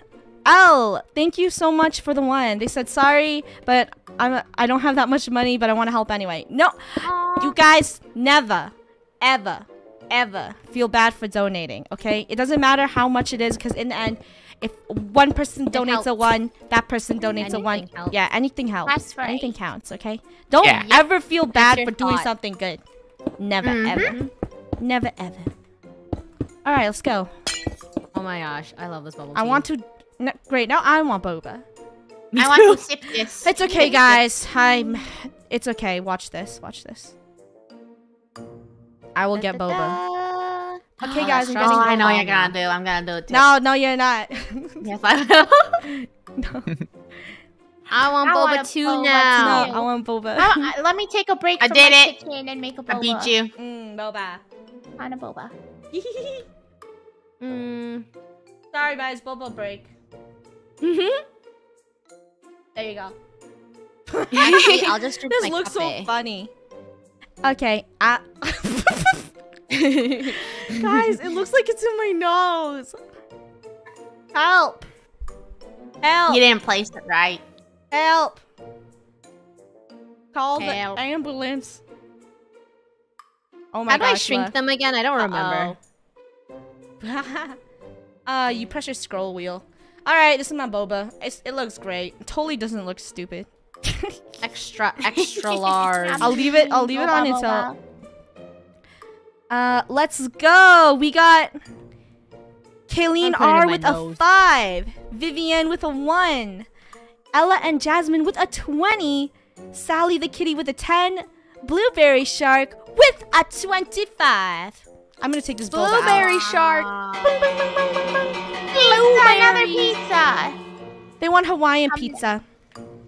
L, thank you so much for the one. They said sorry, but I'm I don't have that much money, but I want to help anyway. No, you guys never, ever, ever feel bad for donating. Okay, it doesn't matter how much it is, because in the end, if one person donates a one, that person mm, donates a one. Helps. Yeah, anything helps. That's right. Anything counts. Okay, don't Yeah. ever feel bad your for doing something good. Never, mm-hmm. ever, never, ever. All right, let's go. Oh my gosh, I love this bubble tea. I want to. No, great. Now I want boba. I want to sip this. It's okay, guys. I'm. It's okay. Watch this. Watch this. I will get boba. Okay, guys. I'm Oh, getting I know you're gonna do. I'm gonna do it too. No, no, you're not. Yes, I will. no, I want I boba want too boba now. no, I want boba. Oh, I- let me take a break I from did my it. kitchen and make a boba. I beat you. Mm, boba. On a boba. Mm. Sorry, guys. Boba break. Mhm. there you go. Actually, I'll just drink This my looks coffee. so funny. Okay. Uh, guys, it looks like it's in my nose. Help! Help! You didn't place it right. Help! Call Help. the ambulance. Oh my How do I shrink them again? I don't remember. Uh-oh. uh, you press your scroll wheel. All right, this is my boba. It's, it looks great. It totally doesn't look stupid. Extra, extra large. I'll leave it. I'll leave it on until. Boba. Uh, let's go. We got Kayleen I'm putting it R in my with a nose. five, Vivian with a one, Ella and Jasmine with a twenty, Sally the kitty with a ten, Blueberry Shark with a twenty-five. I'm gonna take this boba out. Blueberry shark. Pizza, another pizza. They want Hawaiian pizza.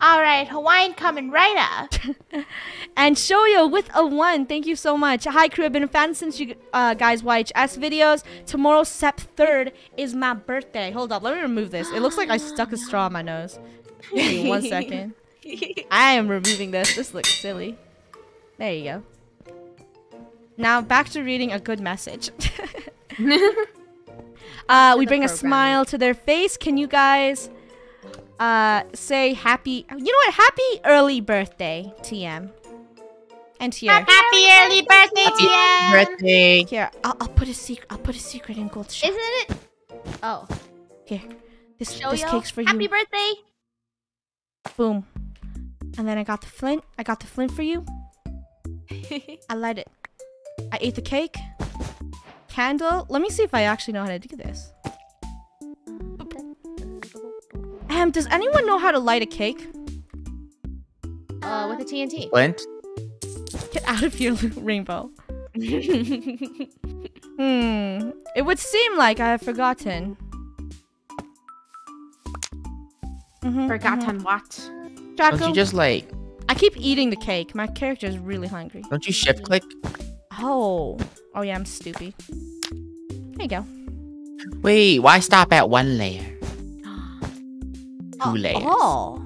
All right, Hawaiian coming right up. And Shoyo with a one. Thank you so much. Hi crew, I've been a fan since you uh, guys S videos. Tomorrow, Sep 3rd, is my birthday. Hold up, let me remove this. It looks like I stuck a straw in my nose. Give one second. I am removing this. This looks silly. There you go. Now back to reading a good message. uh, we bring a smile to their face. Can you guys uh, say happy. You know what? Happy early birthday, TM. And here, Happy early birthday, Happy birthday. here. I'll, I'll put a secret. I'll put a secret in gold. Sh- Isn't it? Oh, here, this show this cake's for you. Happy birthday. Boom. And then I got the flint. I got the flint for you. I light it. I ate the cake. Candle. Let me see if I actually know how to do this. Um, does anyone know how to light a cake? Uh, with a TNT. Flint. Get out of here, Rainbow. Hmm. It would seem like I have forgotten. Mhm, Forgotten what? mhm. Don't you just like? I keep eating the cake. My character is really hungry. Don't you shift click? Oh. Oh yeah, I'm stupid. There you go. Wait, why stop at one layer? Two layers. Oh.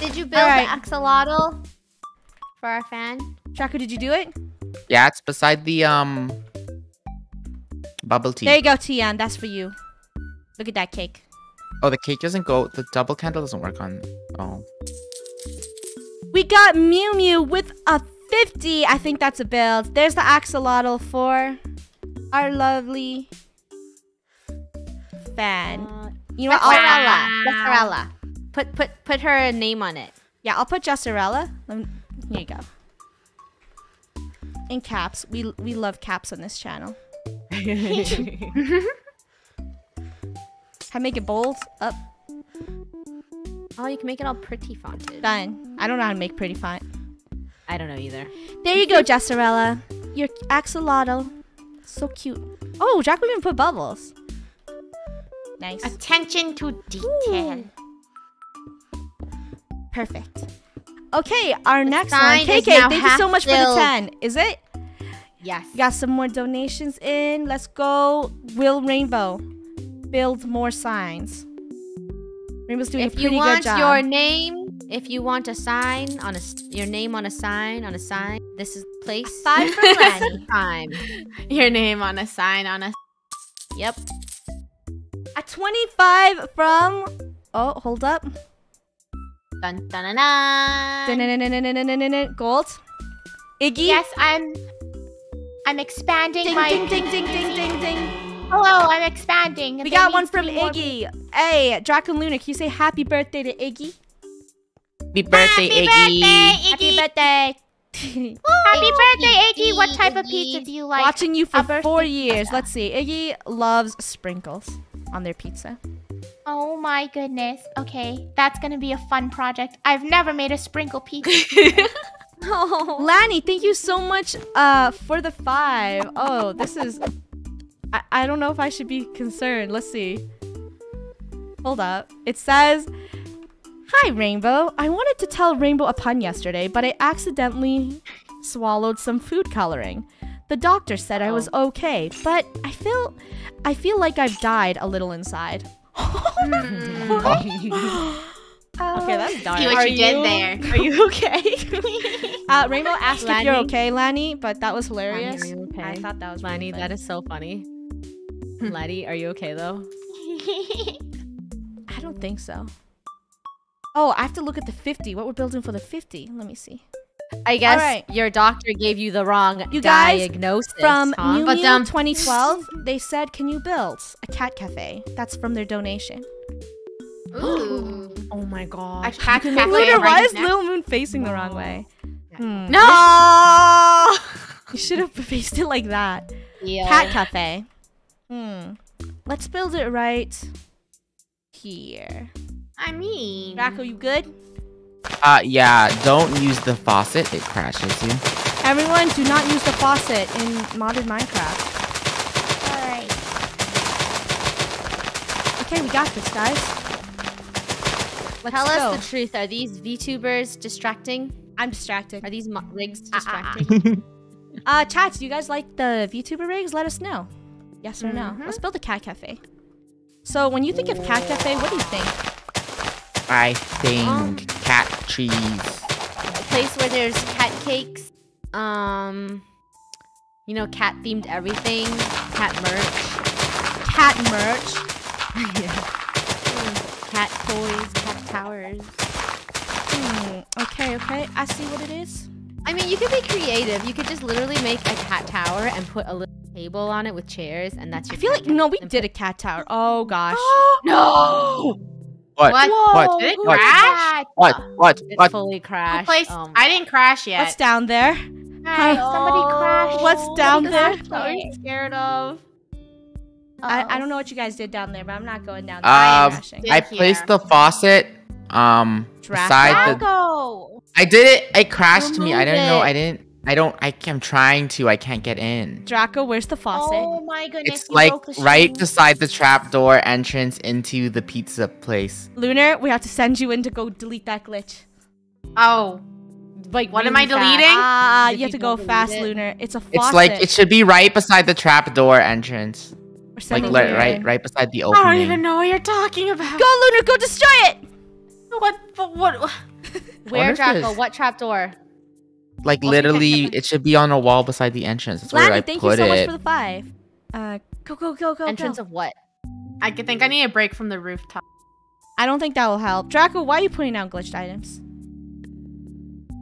Did you build Alright. the axolotl for our fan? Draco, did you do it? Yeah, it's beside the um bubble tea. There you go, Tian. That's for you. Look at that cake. Oh, the cake doesn't go. The double candle doesn't work on. Oh, We got Mew Mew with a 50. I think that's a build. There's the axolotl for our lovely fan. Uh, You know what? Jesserella. Put put put her name on it. yeah, I'll put Jesserella. Here you go. In caps. We we love caps on this channel. I make it bold. Up. Oh, you can make it all pretty fonted. Done. I don't know how to make pretty font. I don't know either. There you go, Jesserella. Your axolotl. So cute. Oh, Jack even put bubbles. Nice. Attention to detail. Perfect. Okay, our next one. sign is KK, thank you so half much for the 10. Is it? Yes. Got some more donations in. Let's go. Will Rainbow build more signs. Rainbow's doing a pretty good job. If you want your name, if you want a sign on a your name on a sign on a sign, this is the place. Five for Lanny. Time. Your name on a sign on a. Yep. A 25 from. Oh, hold up. Dun, dun, dun, dun. Dun-dun-dun-dun-dun-dun-dun-dun. Gold. Iggy. Yes, I'm. I'm expanding Ding, my. ding, ding, ding, ding, ding, ding. Hello, I'm expanding. We got one from Iggy. Hey, Draco Luna, can you say happy birthday to Iggy? happy birthday, Happy Iggy! birthday, Happy birthday. Happy birthday, Iggy. What type of pizza do you like? Watching you for four years. pizza. Let's see. Iggy loves sprinkles on their pizza. Oh my goodness. Okay, that's gonna be a fun project. I've never made a sprinkle pizza. oh. Lanny, thank you so much uh, for the five. Oh, this is. I, I don't know if I should be concerned. Let's see. Hold up. It says, Hi, Rainbow. I wanted to tell Rainbow a pun yesterday, but I accidentally swallowed some food coloring. The doctor said I was okay, but I feel I feel like I've died a little inside. Okay, that's dark. See what Are you did there. Are you okay? uh, Rainbow asked if you're okay, Lanny, but that was hilarious. are you okay? I thought that was really Lanny, funny. that is so funny. Laddie, are you okay though? I don't think so. Oh, I have to look at the 50. What we're building for the 50? Let me see. I guess Alright. your doctor gave you the wrong You guys, diagnosis. From huh? Mew But, um, 2012, they said, "Can you build a cat cafe?" That's from their donation. Ooh. oh my god! A cat cafe Luna, why is now. Lil Moon facing the wrong way? Hmm. No! You should have faced it like that. Yeah. Cat cafe. Hmm. Let's build it right here. I mean. Draco, you good? Uh, yeah. Don't use the faucet; it crashes you. Everyone, do not use the faucet in modded Minecraft. Alright. Okay, we got this, guys. Let's Tell go. us the truth. Are these VTubers distracting? I'm distracted. Are these rigs Ah, ah, ah. distracting? Uh, chat, do you guys like the VTuber rigs? Let us know. Yes or no? Mhm. Let's build a cat cafe. So, when you think of cat cafe, what do you think? I think Um, cat trees. a place where there's cat cakes. Um, you know, cat themed everything. Cat merch. cat merch. Cat toys, cat towers. Hmm. Okay, okay. I see what it is. I mean, you could be creative. You could just literally make a cat tower and put a little table on it with chairs, and that's your. I feel like no, we did a cat tower. Oh gosh. no. What? What? What? Did it What? crash? What? What? It What? fully crashed. placed- Um, I didn't crash yet. What's down there? Hi, somebody Oh. crashed. What's down there? What are you scared of? I, I don't know what you guys did down there, but I'm not going down there. I'm Um, crashing. I placed the faucet. Um, Draft beside the. I did it. It crashed me. I Remove didn't know. I didn't. I don't. I, I'm trying to. I can't get in. Draco, where's the faucet? Oh my goodness. It's you like broke the right chain. beside the trapdoor entrance into the pizza place. Lunar, we have to send you in to go delete that glitch. Oh, Like, What am I deleting? Ah, If you have to go fast, it. Lunar. It's a faucet. It's like it should be right beside the trapdoor entrance. We're Like sending you right, right beside the open. I don't even know what you're talking about. Go, Lunar, go destroy it! What? But what? Where, if Draco? there's- What trapdoor? Like Well, literally, it should be on a wall beside the entrance. That's where Lanny, I thank you put so much for the five. Uh, go, go, go, go, Entrance go. of what? I could think I need a break from the rooftop. I don't think that will help. Draco, why are you putting down glitched items?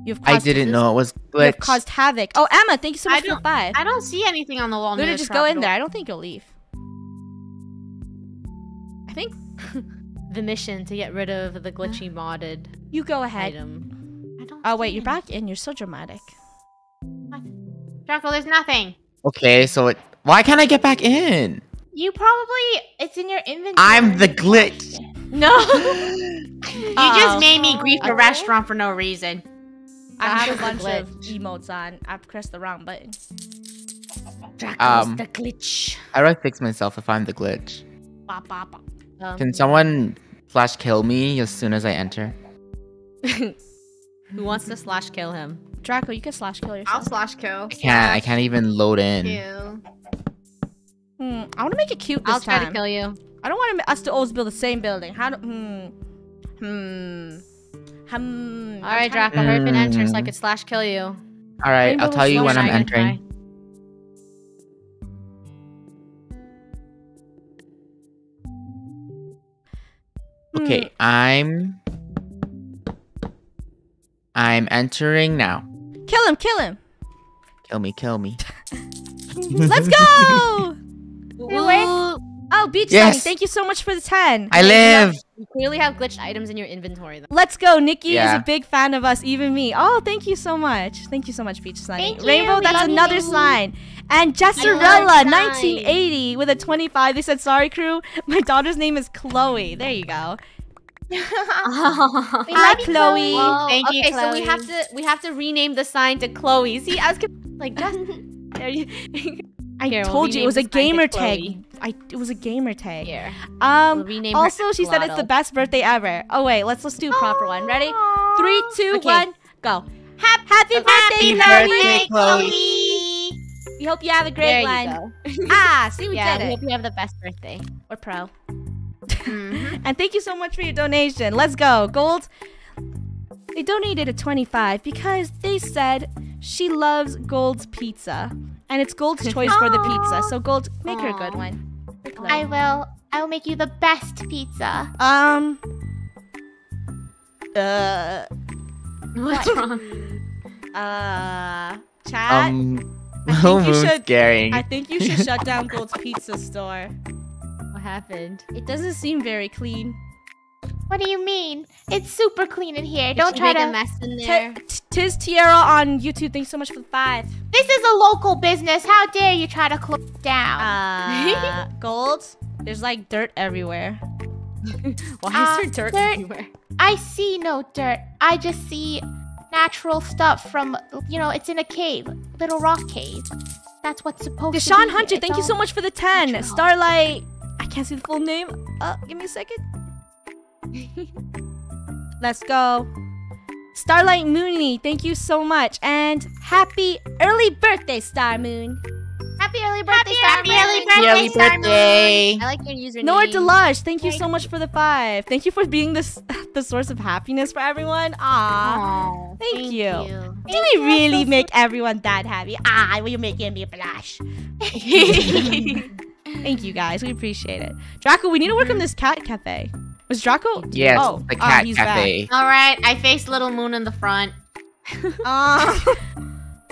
You've I didn't know it was glitched. You have caused havoc. Oh, Emma, thank you so I much for the five. I don't see anything on the wall. near Luna, the just go in trapdoor. there. I don't think you'll leave. I think the mission to get rid of the glitchy modded You go ahead. item. I don't Oh wait, you're back in. You're so dramatic. Draco, there's nothing. Okay, so it. Why can't I get back in? You probably it's in your inventory. I'm the glitch. No. You Uh-oh. just made me grief a Okay. restaurant for no reason. I have a Draco's the bunch of emotes on. I've pressed the wrong button. Draco's Um, the glitch. How do I fix myself if I'm the glitch? Bop, bop, bop. Um, Can someone slash kill me as soon as I enter? Who wants to slash kill him? Draco, you can slash kill yourself. I'll slash kill. I can't. I can't even load in. Kill. Hmm, I want to make it cute this I'll try to kill you. I don't want us to always build the same building. How do? Hmm. Hmm. Hmm. All right, Draco, hurry up and enter so I could slash kill you. All right, Rainbow I'll tell you when I'm Dragon, entering. Okay, Hmm. I'm. I'm entering now. Kill him! Kill him! Kill me, kill me. Let's go! Ooh, Oh, Beach Yes. Sunny, thank you so much for the 10. I live. you clearly have glitched items in your inventory. Though. Let's go. Nikki is a big fan of us, even me. Oh, thank you so much. Thank you so much, Beach Sunny. Thank you. Rainbow, We that's love you. another sign. And love Jessarella, signs. 1980, with a 25. They said, sorry, crew. My daughter's name is Chloe. There you go. We Hi, love Chloe. Well, Thank you, okay, so we have to we have to rename the sign to Chloe. See, I was conf- like just there you. I Here, we'll told you it was a the sign to gamer tag. I, it was a gamer tag. Here, Um, we'll also, she said it's the best birthday ever. Oh, wait, let's, let's do a proper one. Ready? Three, two, one, Okay. go. Hap- happy birthday, Happy Chloe! birthday, Chloe. We hope you have a great There you one. go. Ah, see, we yeah, did we it. hope you have the best birthday. We're pro. Mhm. And thank you so much for your donation. Let's go. Gold. They donated a 25 because they said she loves Gold's pizza. And it's Gold's choice for the pizza. So Gold, make her a good one. I will. I will make you the best pizza. Um. Uh. What's wrong? Uh. Chat. Um, I think you should- scaring. I think you should shut down Gold's pizza store. Happened? It doesn't seem very clean. What do you mean? It's super clean in here. Did Don't try make to. a mess in there. t- Tiz Tiara on YouTube. Thanks so much for the five. This is a local business. How dare you try to close down? Uh, gold. There's like dirt everywhere. Why Uh, is there dirt there- everywhere? I see no dirt. I just see natural stuff from, you know, it's in a cave, little rock cave. That's what's supposed to be. Deshaun Hunter, thank you so much for the 10. natural. Starlight. I can't see the full name. Uh, give me a second. Let's go. Starlight Mooney, thank you so much. And happy early birthday, Star Moon. Happy early birthday, Happy Star early Moon. birthday, Happy Star Moon. birthday. I like your username. Nora Delage, thank you so much for the five. Thank you for being this the source of happiness for everyone. Aww. Aw, Thank you. you. Do we really make everyone that happy? Ah, well, you're making me blush. Thank you guys. We appreciate it. Draco, we need to work on this cat cafe. Was Draco? Yes, oh, the oh, cat he's cafe. All right, I face Little Moon in the front. Back. Uh,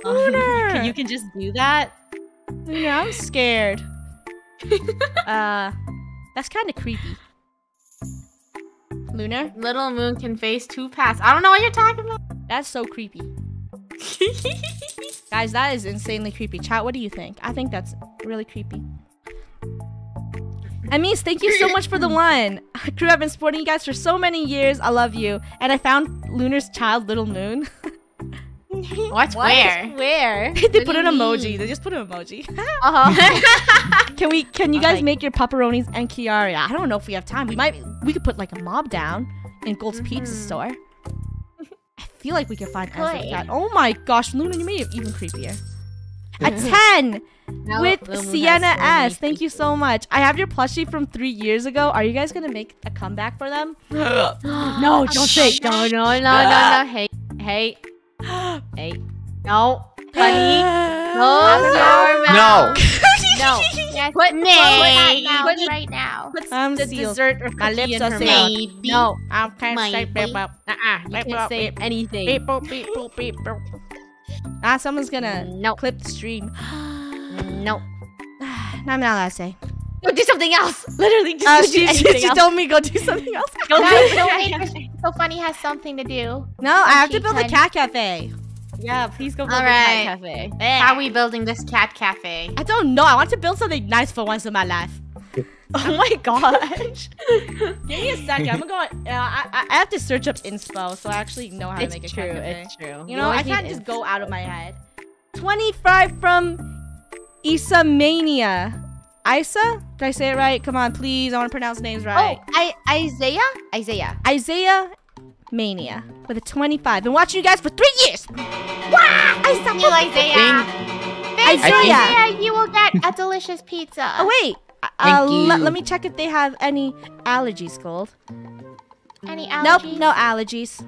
Lunar. you can just do that. Lunar, I'm scared. uh, that's kind of creepy. Lunar, Little Moon can face two paths. I don't know what you're talking about. that's so creepy. Guys, that is insanely creepy. Chat, what do you think? I think that's really creepy. Amis, thank you so much for the one. Crew, I've been supporting you guys for so many years. I love you. And I found Lunar's child, Little Moon. What's where? Where? they What put an you emoji. mean? They just put an emoji. Uh-huh. can we? Can you guys Okay. make your pepperonis and Kiara? I don't know if we have time. We might. We could put like a mob down in Gold's Pizza Store. I feel like we could find Ezra the Could. Oh my gosh, Luna, you made it even creepier. A ten Now with Little Moon Sienna so S. Thank you so much. I have your plushie from three years ago. Are you guys gonna make a comeback for them? no, don't say no, no, no, no, no. Hey, hey, hey. No, honey. Close your No. No. Yes, Put put me. that mouth Put right now. Put I'm the sealed. dessert or My cookie lips are sealed. Maybe. No, I can't say beep, beep. uh-uh. You Beep, can't say beep. anything. Beep, boop, beep, boop, beep, boop. Ah, someone's gonna No, clip the stream. no. I'm not allowed to say. Go do something else. Literally, just Uh, go do she, she, she else. told me go do something else. Go do Guys, it. don't make this so funny has something to do. No, I have to Okay, build a cat cafe. Yeah, please go build All a cat cafe. How are we building this cat cafe? I don't know. I want to build something nice for once in my life. Oh my gosh. Give me a second. I'm gonna go. Uh, I, I have to search up inspo so I actually know how to it's make a true. It's true. You know, I can't just go out of my head. 25 from Isa Mania. Isa? Did I say it right? Come on, please. I want to pronounce names right. Oh, I Isaiah? Isaiah. Isaiah Mania with a 25. Been watching you guys for three years. Wow! Isa You, Isaiah. Thanks, Isaiah. Isaiah. You will get a delicious pizza. Oh, wait. Uh, Thank le- let me check if they have any allergies, Gold. Any Nope, no allergies.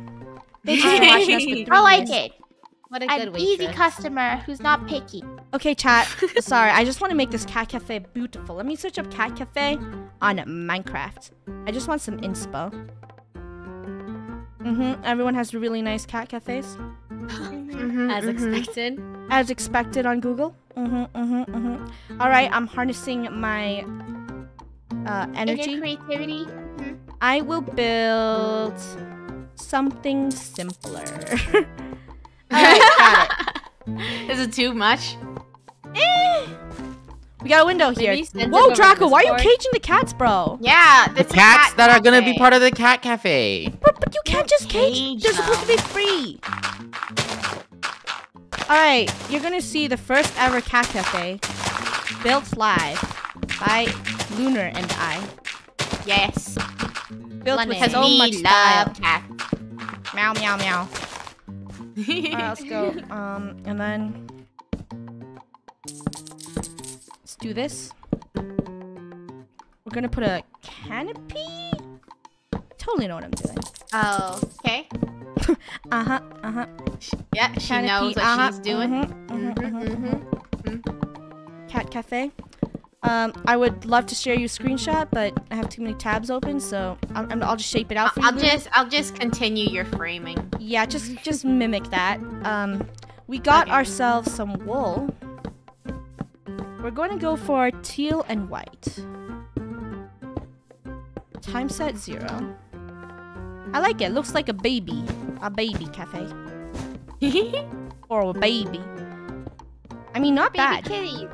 They just been watching us for three I like years. it. What a good An easy waitress. customer who's not picky. Okay, chat. Sorry, I just want to make this cat cafe beautiful. Let me search up cat cafe on Minecraft. I just want some inspo. Mm-hmm. Everyone has really nice cat cafes, Mhm, As mhm. expected. as expected on Google. Mm-hmm. Mm-hmm. Mm-hmm. All right, I'm harnessing my uh, energy. creativity. I will build something simpler. All right, got it. Is it too much? We got a window here. Maybe send it Whoa, Draco, why are you caging the cats, bro? Yeah, The cats cat that are gonna be part of the cat cafe. But, but you can't just cage. Cage They're supposed to be free. All right, you're gonna see the first ever cat cafe built live by Lunar and I. Yes. Built London. with Because so we much style. love cats. Meow meow meow. All right, let's go. Um, and then do this. We're gonna put a canopy. Totally know what I'm doing. Oh, okay. Uh huh. Uh huh. Yeah, she Canopy, knows what uh-huh, she's doing. Mhm. mhm. Cat cafe. Um, I would love to share you a screenshot, but I have too many tabs open, so I'll, I'm- I'll just shape it out for I'll you. Luna. just, I'll just continue your framing. Yeah, just just mimic that. Um, we got Okay. ourselves some wool. We're going to go for teal and white. Time set zero. I like it. Looks like a baby, a baby cafe or a baby. I mean, not Baby bad. kitties.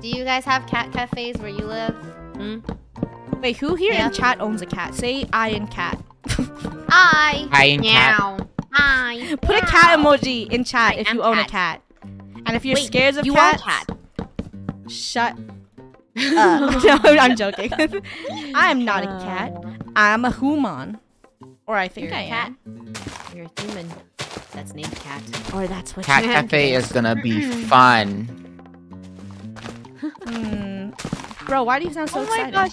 Do you guys have cat cafes where you live? Hmm? Wait, who here Yeah. in chat owns a cat? Say I and cat. I. Hi and cat. Meow. I. Put a cat emoji in chat I if am you own a cat. Cat. And if you're Wait, scared of you cats, are cat. shut up. no, I'm joking. I am not a cat. I'm a human. Or I think You're I a cat. am. You're a human. That's named cat. Or that's what Cat you cafe is gonna be fun. Hmm. Bro, why do you sound so oh my excited? gosh.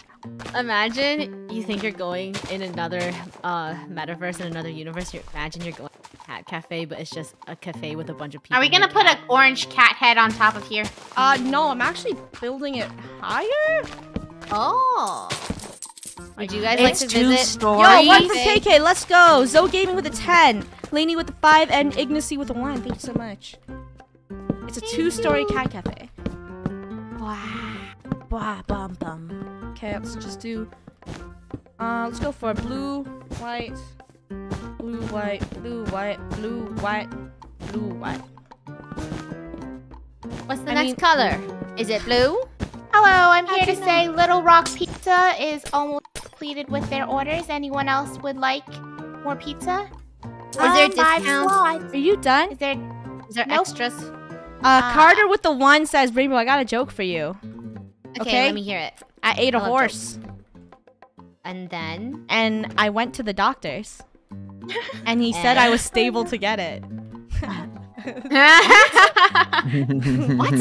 Imagine you think you're going in another uh metaverse in another universe. You imagine you're going to a cat cat cafe, but it's just a cafe with a bunch of people. Are we gonna put an orange cat head on top of here? Uh, no, I'm actually building it higher. Oh. Would you guys It's like to two visit? stories. Yo, one for KK. Let's go. Zoe Gaming with a 10. Laney with a 5. And Ignacy with a 1. Thank you so much. It's a two-story cat cafe. Wow, bum, bum. Okay, let's just do... Uh, let's go for blue, white, blue, white, blue, white, blue, white, blue, white. What's the I next mean- color? Is it blue? Hello, I'm How'd here to know? say Little Rock Pizza is almost completed with their orders. Anyone else would like more pizza? Is there Um, five discounts? Are you done? Is there? Is there Nope. extras? Uh, Ah. Carter with the 1 says, Rainbow, I got a joke for you. Okay, Okay. let me hear it. I ate a I love horse. And then and I went to the doctor's. And he said I was stable to get it. what?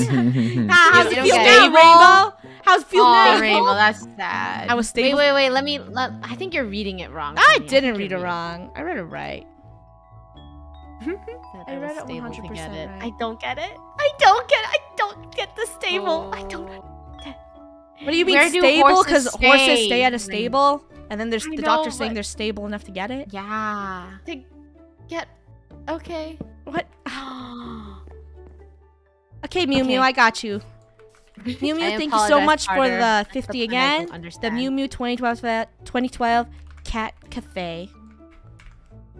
Ah, how's it don't feel get now, it. Rainbow? How's it feel oh, now? Rainbow, that's sad. I was stable. Wait, wait, wait. Let me. Let, I think you're reading it wrong. I didn't read it wrong. I read it right. Said I was read it stable to 100% get it. right. I don't get it. I don't get. I don't get the stable. I don't. What do you mean Where stable? Because horses stay stay? at a stable, and then there's I the know, doctor saying they're stable enough to get it. yeah. To get. Okay. What? Okay, Mew Mew, I got you. Mew Mew, thank you so much for the 50 again. The. Mew Mew 2012, uh, 2012 Cat Cafe.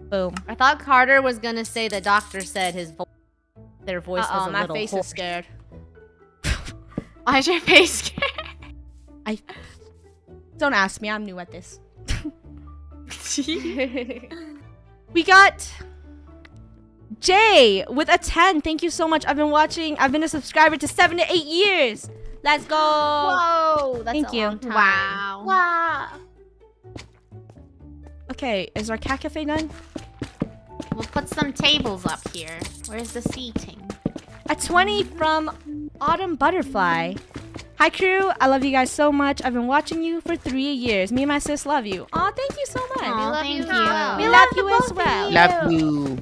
Boom. I thought Carter was gonna say the doctor said his vo- their voice was a my little face hoarse. is scared. Why's your face scared? Don't ask me, I'm new at this. we got Jay with a 10. Thank you so much. I've been watching, I've been a subscriber to seven to eight years. Let's go. Whoa, that's Thank a you. Wow. Wow. Okay, is our cat cafe done? We'll put some tables up here. Where's the seating? A 20 from Autumn Butterfly. Hi Krew, I love you guys so much. I've been watching you for three years. Me and my sis love you. Aw, thank you so much. Aw, love thank you you. well. We We love love you as well. you. Love you.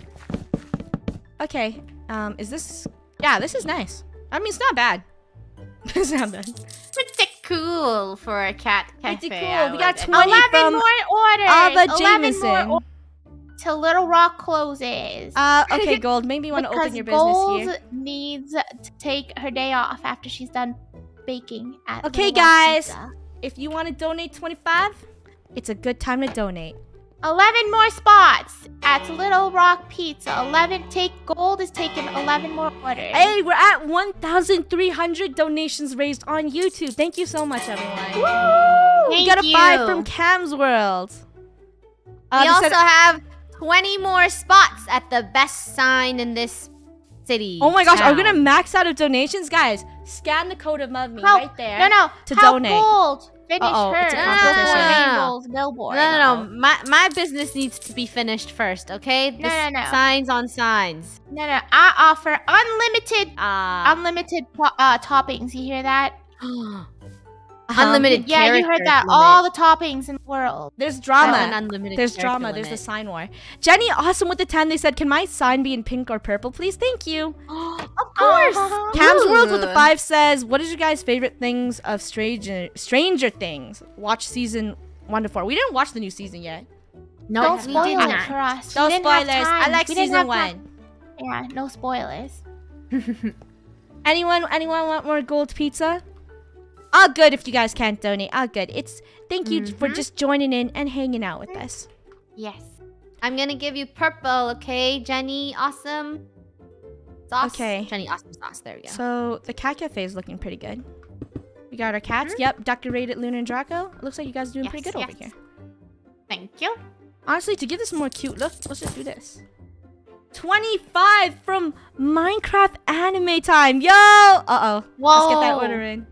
Okay, um, is this? Yeah, this is nice. I mean, it's not bad. it's not bad. Pretty cool for a cat cafe. Pretty cool. I We got 20 Eleven from more orders. Ava Eleven Jameson. more orders till Little Rock closes. Uh, okay, Gold. Maybe you want to open your business Gold here. needs to take her day off after she's done baking at Okay, guys. Pizza. If you want to donate 25, it's a good time to donate. 11 more spots at Little Rock Pizza. 11 take gold is taking 11 more orders. Hey, we're at 1,300 donations raised on YouTube. Thank you so much, everyone. we Thank got a five from Cam's World. Uh, we also have 20 more spots at the best sign in this city. oh my gosh, are we gonna max out of donations, guys? Scan the code above me How- right there. No, no. to how donate. Gold finish Uh-oh, her it's a before competition. Rainbow's billboard. No, no, no. My, my business needs to be finished first, okay? No, This- no, no. Signs on signs. No, no. I offer unlimited, Uh, unlimited uh, toppings. You hear that? unlimited Yeah, you heard that. limit. All the toppings in the world. There's drama. an unlimited There's character drama. There's the sign war. Jenny, awesome with the 10. They said, can my sign be in pink or purple, please? Thank you. of course. Uh-huh. Cam's World with the 5 says, what is your guys' favorite things of Stranger, Stranger Things? Watch season 1 to 4. We didn't watch the new season yet. No, Don't we did not. for us. No didn't spoilers. I like We season 1. time. Yeah, no spoilers. Anyone anyone want more gold pizza? All good if you guys can't donate. All good. It's thank you for Mhm. just joining in and hanging out with us. Yes. I'm gonna give you purple, okay, Jenny? Awesome. Sauce. Okay. Jenny, awesome sauce. There we go. So the cat cafe is looking pretty good. We got our cats. Yep, decorated Luna and Draco. It looks like you guys are doing pretty Yes, good over yes. here. Thank you. Honestly, to give this a more cute look, let's just do this. 25 from Minecraft Anime Time. Yo! Uh-oh. Let's get that order in.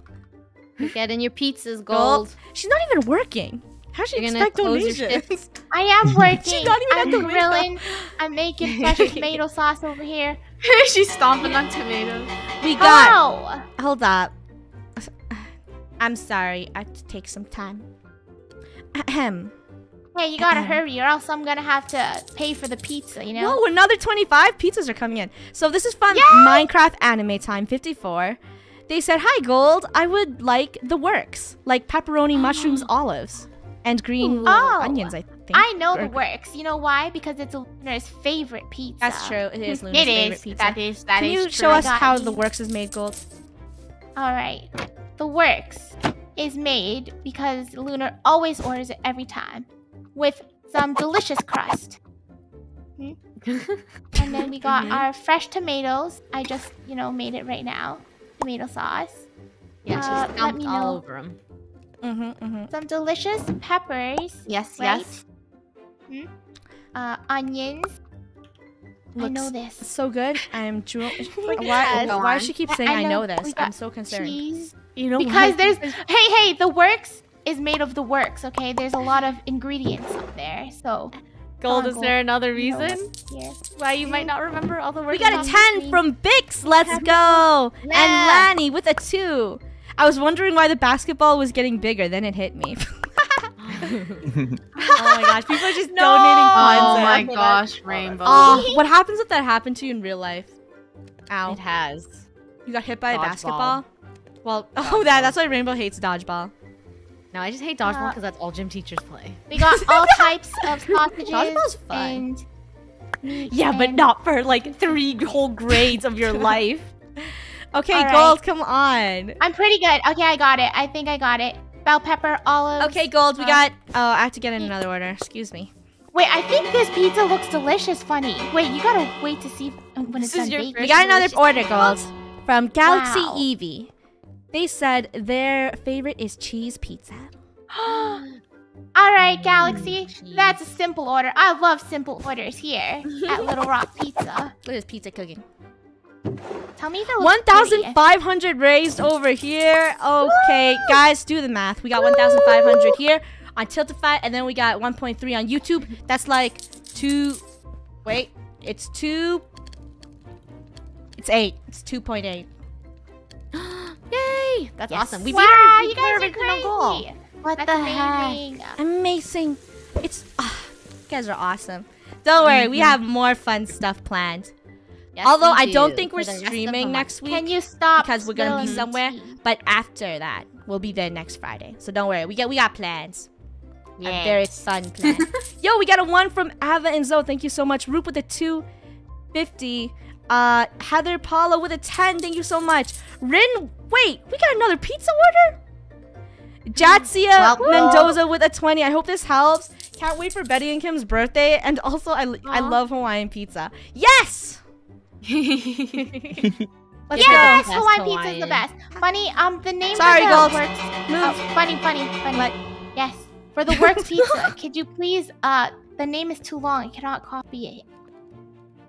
Get in your pizzas, Gold. gold. She's not even working. How she You're gonna expect close your donations? I am working. not even I'm the window. grilling. I'm making fresh tomato sauce over here. She's stomping on tomatoes. We got Hello. Hold up. I'm sorry. I have to take some time. Ahem. Hey, you gotta hurry, or else I'm gonna have to pay for the pizza. You know. Whoa, another 25 pizzas are coming in. So this is fun Yay! Minecraft Anime Time 54. They said, Hi, Gold. I would like the works, like pepperoni, mushrooms, olives, and green Oh. onions, I think. I know the works. You know why? Because it's Luna's favorite pizza. That's true. It is Luna's It favorite is. pizza. That is. That Can is you true. show us how the works is made, Gold? All right. The works is made because Lunar always orders it every time with some delicious crust. Hmm? and then we got Mhm. our fresh tomatoes. I just, you know, made it right now. Tomato sauce. Yeah, Uh, she let stomped me all know. over them. Mm-hmm, mm-hmm. Some delicious peppers. Yes. Right? Yes. Hmm? Uh, onions. I know this. So good. I'm drooling. Why? Why does she on. keep saying I I know know this? I'm so concerned. Cheese. You know Because what? there's hey hey the works is made of the works. Okay, there's a lot of ingredients up there. So Ah, gold. Is there another reason what's why you might not remember all the words? We got a 10 from Bix. Let's go. And Yeah. Lanny with a 2. I was wondering why the basketball was getting bigger. Then it hit me. oh my gosh. People are just donating Oh my gosh, Rainbow. Oh, what happens if that happened to you in real life? Ow. It has. You got hit by a basketball? Well, oh, that, that's why Rainbow hates dodgeball. No, I just hate dodgeball Uh, because that's all gym teachers play. We got all types of sausages Dodgeball's fun. and meat Yeah, but not for like three whole grades of your life. Okay, All right. Gold, come on. I'm pretty good. Okay, I got it. I think I got it. Bell pepper, olives. Okay, Gold, we Uh, got. Oh, I have to get in another order. Excuse me. Wait, I think this pizza looks delicious. Funneh. Wait, you gotta wait to see when This it's is done your baking. We got another order, Gold, from Galaxy Wow. Eevee. They said their favorite is cheese pizza. All right, mm, Galaxy. cheese. That's a simple order. I love simple orders here at Little Rock Pizza. Look at this pizza cooking. Tell me if it looks pretty. 1,500 raised over here. Okay, guys, do the math. We got 1,500 here on Tiltify, and then we got 1.3 on YouTube. That's like two. Wait, it's two. It's eight. It's 2.8. Yay! That's Yes. awesome. We beat wow, our, you we beat our guys are original goal. Crazy. What That's the heck? amazing. Amazing. It's. ah, you guys are awesome. Don't worry, we have more fun stuff planned. Yes, Although I don't do, think we're the rest of the streaming next week. Can you stop? because we're gonna be somewhere. tea? But after that, we'll be there next Friday. So don't worry, we got we got plans. A Yeah. very fun plan. Yo, we got a one from Ava and Zoe. Thank you so much. Roop with a two fifty. Uh, Heather Paula with a ten. Thank you so much. Rin, wait, we got another pizza order. Jatsia Well- Mendoza with a twenty. I hope this helps. Can't wait for Betty and Kim's birthday. And also, I I love Hawaiian pizza. Yes. Let's Yes, go. Best Hawaiian pizza is the best. Funneh, um, the name Sorry, for the Gold. works. Move. Oh, Funneh, Funneh, Funneh. What? Yes, for the works pizza. could you please? Uh, the name is too long. I cannot copy it.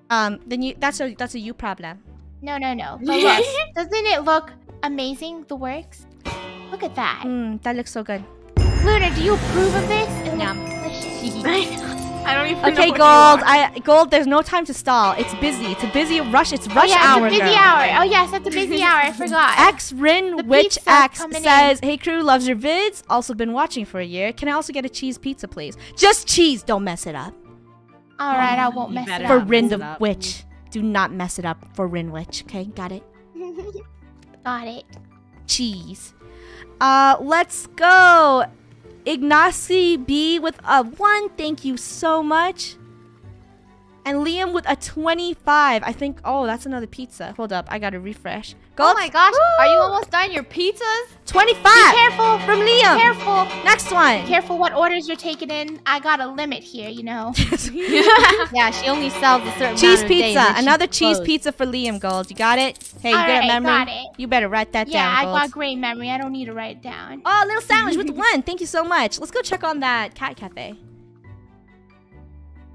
Um, then you that's a that's a you problem. No, no, no. But look, doesn't it look amazing? The works. Look at that. Mm, that looks so good. Luna, do you approve of this? It Yum. looks. I don't even Okay, know gold. I gold. There's no time to stall. It's busy. It's a busy rush. It's oh, rush yeah, hour. it's a busy girl. hour. Oh yes, it's a busy hour. I forgot. X Rin The Witch X coming in. says, "Hey Krew, loves your vids. Also been watching for a year. Can I also get a cheese pizza, please? Just cheese. Don't mess it up. All right, I won't mess better it For up. not Rin the up. Witch. Do not mess it up for Rin Witch. Okay, got it. Got it. Cheese. Uh, let's go. Ignacy B with a one. Thank you so much. And Liam with a 25. I think, oh, that's another pizza. Hold up, I gotta refresh. Go Oh my gosh, are you almost done? Your pizzas? 25 Be careful. from Liam. Careful. Next one. Careful what orders you're taking in. I got a limit here, you know. yeah, she only sells a certain cheese pizza. Another cheese closed. pizza for Liam Gold. You got it? Hey, you All good at right, memory? got it. You better write that yeah, down, I Gold. got great memory. I don't need to write it down. Oh, a little sandwich with one. Thank you so much. Let's go check on that cat cafe.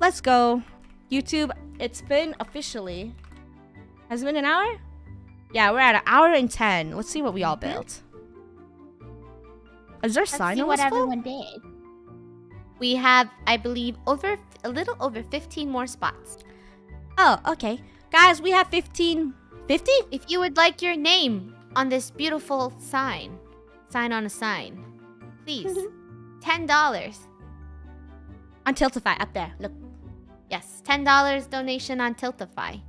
Let's go. YouTube, it's been officially. Has it been an hour? Yeah, we're at an hour and ten. Let's see what we all mm-hmm. built. Is there a Let's sign see what full? everyone did. We have, I believe, over a little over 15 more spots. Oh, okay. Guys, we have 15. 50? If you would like your name on this beautiful sign, sign on a sign, please, ten dollars. On Tiltify, up there. Look. Yes, ten dollars donation on Tiltify.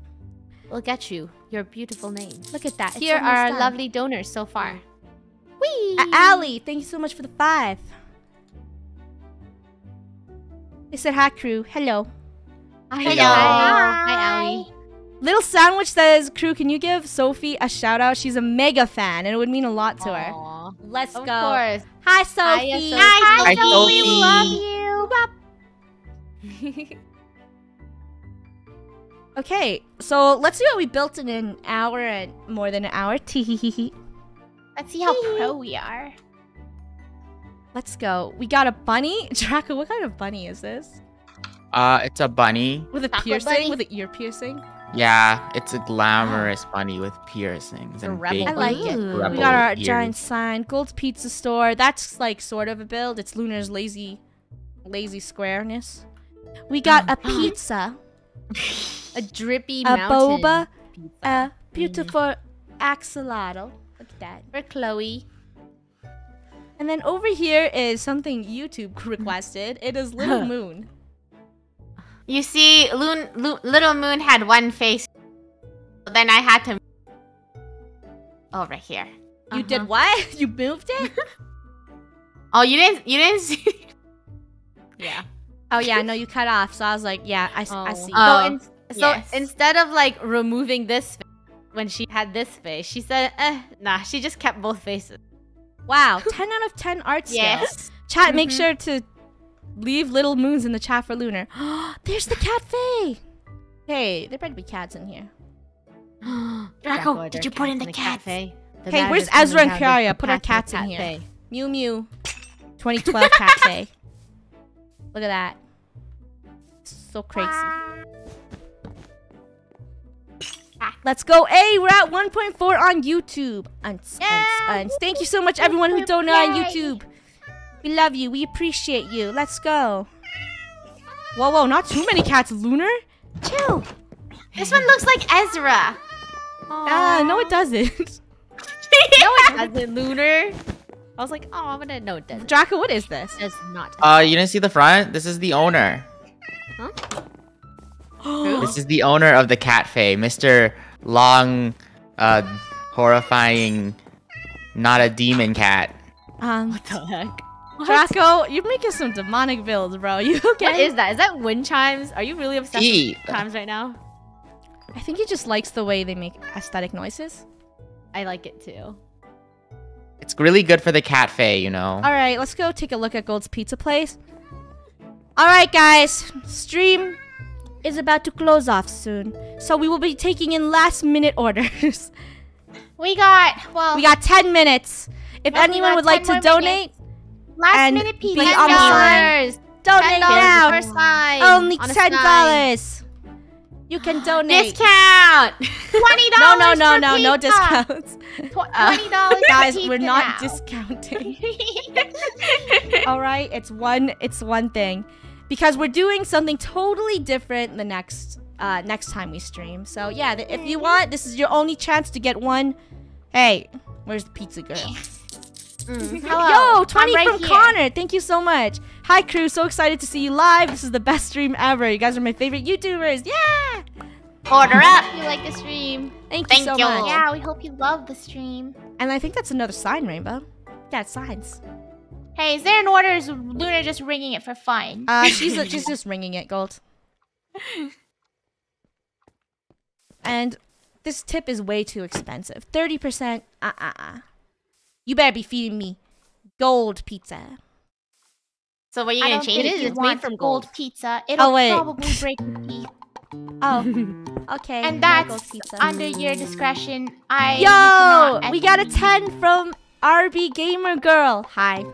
We'll get you your beautiful name. Look at that. Here are our done. lovely donors so far. Whee! Uh, Allie, thank you so much for the five. They said hi, Krew. Hello. Hello. Hi. Hi, Allie. Little Sandwich says, Krew, can you give Sophie a shout out? She's a mega fan and it would mean a lot to her. Let's Of go. course. Hi, Sophie. Hiya, Sophie. Hi, Sophie. Sophie. We love you. Okay, so let's see what we built in an hour and more than an hour. Let's see how pro we are. Let's go. We got a bunny. Draco, what kind of bunny is this? Uh, it's a bunny. With a Chocolate piercing? bunny? With an ear piercing? Yeah, it's a glamorous bunny with piercings a and rebel big I like it. Ooh. We got our ears. giant sign. Gold's Pizza Store. That's like sort of a build. It's Lunar's lazy, lazy squareness. We got a pizza, A drippy a mountain. boba, pizza. a beautiful axolotl. Look at that. For Chloe. And then over here is something YouTube requested. It is Little Moon. You see, Loon, Lo- Little Moon had one face. Then I had to over here. You Uh-huh. did what? You moved it? Oh, you didn't? You didn't see? Yeah. Oh yeah, no, you cut off. So I was like, yeah, I, Oh. see. Oh. So, in, so yes. instead of like removing this face, when she had this face, she said, eh, nah, she just kept both faces. Wow, 10 out of 10 art skills. Yes. Chat, make sure to leave little moons in the chat for Lunar. There's the cat cafe. Hey, there better be cats in here. Draco, did you put in the cats? Hey, where's Ezra and Kiara? Put our cats in here. Mew Mew. 2012 cafe. Look at that. So crazy. Let's go. Hey, we're at 1.4 on YouTube. Uns, uns, uns. Thank you so much, everyone who donated on Yay. YouTube. We love you. We appreciate you. Let's go. Whoa, whoa, not too many cats. Lunar? Chill. This one looks like Ezra. Ah, no, it doesn't. no, it doesn't, Lunar. I was like, oh, I'm gonna know it doesn't. Draco, what is this? It's not. Uh, you didn't see the front? This is the owner. Oh, This is the owner of the cat fae, Mr. Long, uh, horrifying, not a demon cat. um, What the heck? Draco, you're making some demonic builds, bro. You okay? What is that? Is that wind chimes? Are you really obsessed Eat. with chimes right now? I think he just likes the way they make aesthetic noises. I like it too. It's really good for the cat fae, you know. All right, let's go take a look at Gold's Pizza Place. All right, guys, stream is about to close off soon, so we will be taking in last minute orders. We got well. we got 10 minutes. If Well, anyone would like to donate, last and minute be pizza. on the line. donate Ten now. dollars per. Only on a ten sign. dollars. You can donate. Discount. Twenty No, dollars. no, no, no, no pizza. discounts. Uh, twenty dollars. Guys, we're not discounting. All right, it's one. It's one thing, because we're doing something totally different the next uh, next time we stream. So yeah, th- if you want, this is your only chance to get one. Hey, where's the pizza girl? Hello. Yo, 20 I'm right from here. Connor. Thank you so much. Hi, Krew. So excited to see you live. This is the best stream ever. You guys are my favorite YouTubers. Yeah. Order up. You like the stream? Thank you so you. much. Yeah, we hope you love the stream. And I think that's another sign, Rainbow. Yeah, it's signs. Hey, is there an order? Is Luna just ringing it for fun? Uh, she's she's just ringing it, Gold. And this tip is way too expensive. Thirty percent. Uh uh uh. You better be feeding me gold pizza. So what are you I gonna change think it? It's made from gold gold. pizza. It'll Oh, wait. probably break your teeth. Oh, okay. And that's gold pizza. under your discretion. I you Yo, we got a actually- ten from RB Gamer Girl. Hi.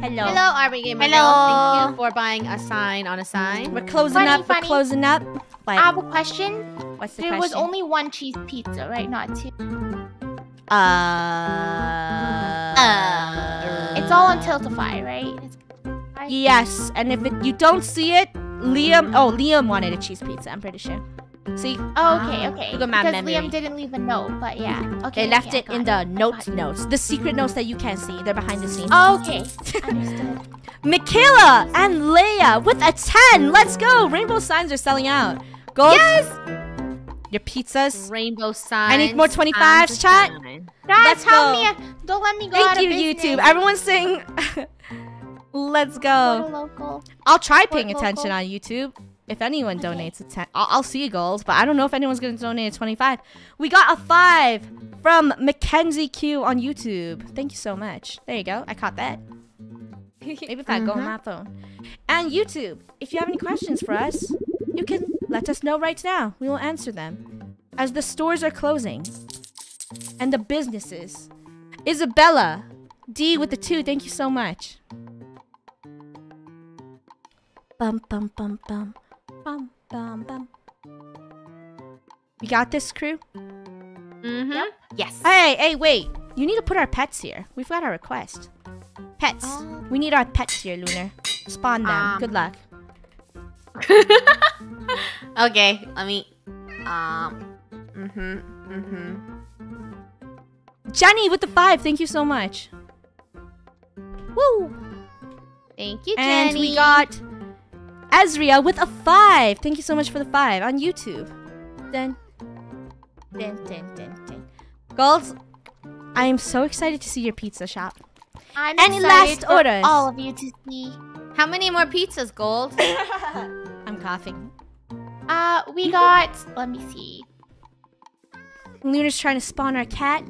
Hello. Hello, RB Gamer. Hello. Girl. Thank you for buying a sign on a sign. We're closing Funneh, up. We're closing up. What? I have a question. What's the There question? was only one cheese pizza, right? Not two. Uh. Uh. It's all on Tiltify, right? It's- Yes, and if it, you don't see it, Liam. Oh, Liam wanted a cheese pizza. I'm pretty sure. See, ah, Oh, okay, okay. Look at my because memory. Liam didn't leave a note, but yeah. Okay. they left okay, it in got the notes notes, the secret notes that you can't see. They're behind the scenes. Oh, okay. Understood. Michaela and Leia with a 10. Let's go. Rainbow signs are selling out. Gold. Yes. Your pizzas. Rainbow signs. I need more 25s, times chat. nine. Guys, Let's help go. me. Don't let me go Thank out you, of. YouTube. Everyone's saying, let's Go go. local. I'll try Support paying attention local. on YouTube. If anyone donates a 10, I'll, I'll see goals, but I don't know if anyone's going to donate a 25. We got a 5 from Mackenzie Q on YouTube. Thank you so much. There you go. I caught that. Maybe if I go on uh-huh. my phone. And YouTube, if you have any questions for us, you can let us know right now. We will answer them. As the stores are closing and the businesses. Isabella, D with the 2, thank you so much. Bum bum bum bum. Bum bum bum. We got this crew? Mm-hmm. Yes. Hey, hey, wait. You need to put our pets here. We've got our request. Pets. We need our pets here, Lunar. Spawn them. Um, Good luck. Okay, let me. Um. Mm-hmm, mm-hmm. Jenny with the five. Thank you so much. Woo! Thank you, Jenny. And Jenny. we got Ezria with a five. Thank you so much for the five on YouTube. Then, then, then, then, then. Golds, I am so excited to see your pizza shop. I'm Any excited last for orders? all of you to see. How many more pizzas, Gold? I'm coughing. Uh, we got. Let me see. Luna's trying to spawn our cat.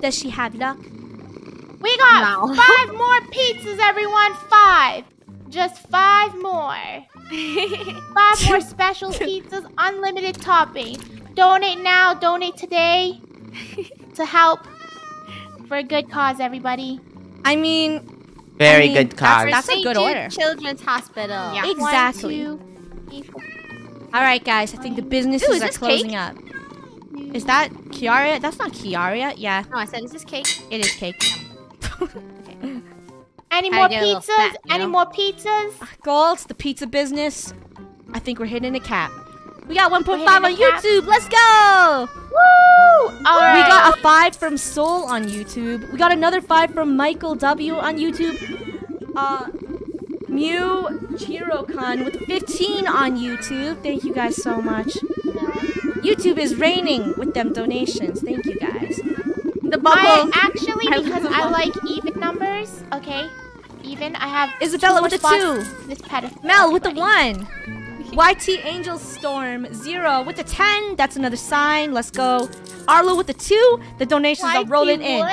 Does she have luck? We got No. five more pizzas, everyone. Five. Just five more. Five more special pizzas, unlimited topping. Donate now, donate today to help for a good cause, everybody. I mean, Very I mean, good cause. That's a St. good Jude order. Children's Hospital. Yeah. Exactly. One, two, three, four. all right, guys. I think the businesses Ooh, is are closing cake? up. Is that Kiara? That's not Kiara. Yeah, No, I said, is this cake? it is cake. Any more to get a little pizzas? fat, Any know? more pizzas? Golds, the pizza business. I think we're hitting a cap. We got 1.5 on a cap. YouTube. Let's go. Woo! All right. We got a 5 from Soul on YouTube. We got another 5 from Michael W on YouTube. Uh, Mew Chirokon with 15 on YouTube. Thank you guys so much. YouTube is raining with them donations. Thank you guys. The bubble. I actually I because love I like even numbers. Okay, even. I have Isabella two with more a 2. This pedophile. Mel with the one. YT Angel Storm zero with the ten. That's another sign. Let's go. Arlo with the two. The donations are YT rolling in.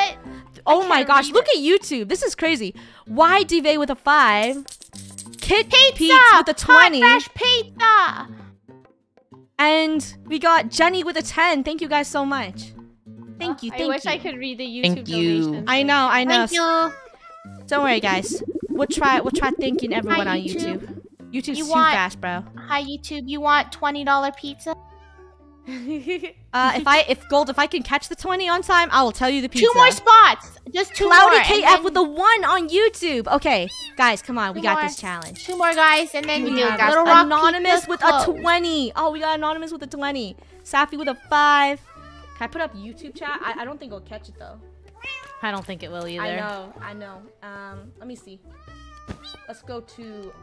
Oh my gosh! read Look at YouTube. This is crazy. YDV with a five. Kit Pizza Pete's with a twenty. Hot fresh pizza. And we got Jenny with a ten. Thank you guys so much. Thank uh, you. I Thank wish you. I could read the YouTube Thank you. donations. I know. I know. Thank you. Don't worry, guys. We'll try. We'll try thanking everyone Hi, on YouTube. YouTube. YouTube's You too want- fast, bro. Hi YouTube. You want twenty dollar pizza? Uh, if I if gold if I can catch the twenty on time, I will tell you the pizza. Two more spots. Just two Cloudy more. and KF then- with the one on YouTube. Okay, guys, come on, we got more. this challenge. Two more guys, and then We got Little Rock anonymous with closed. a twenty. Oh, we got anonymous with a twenty. Safi with a five. Can I put up YouTube chat? I, I don't think I'll catch it though. I don't think it will either. I know, I know. Um, let me see. Let's go to.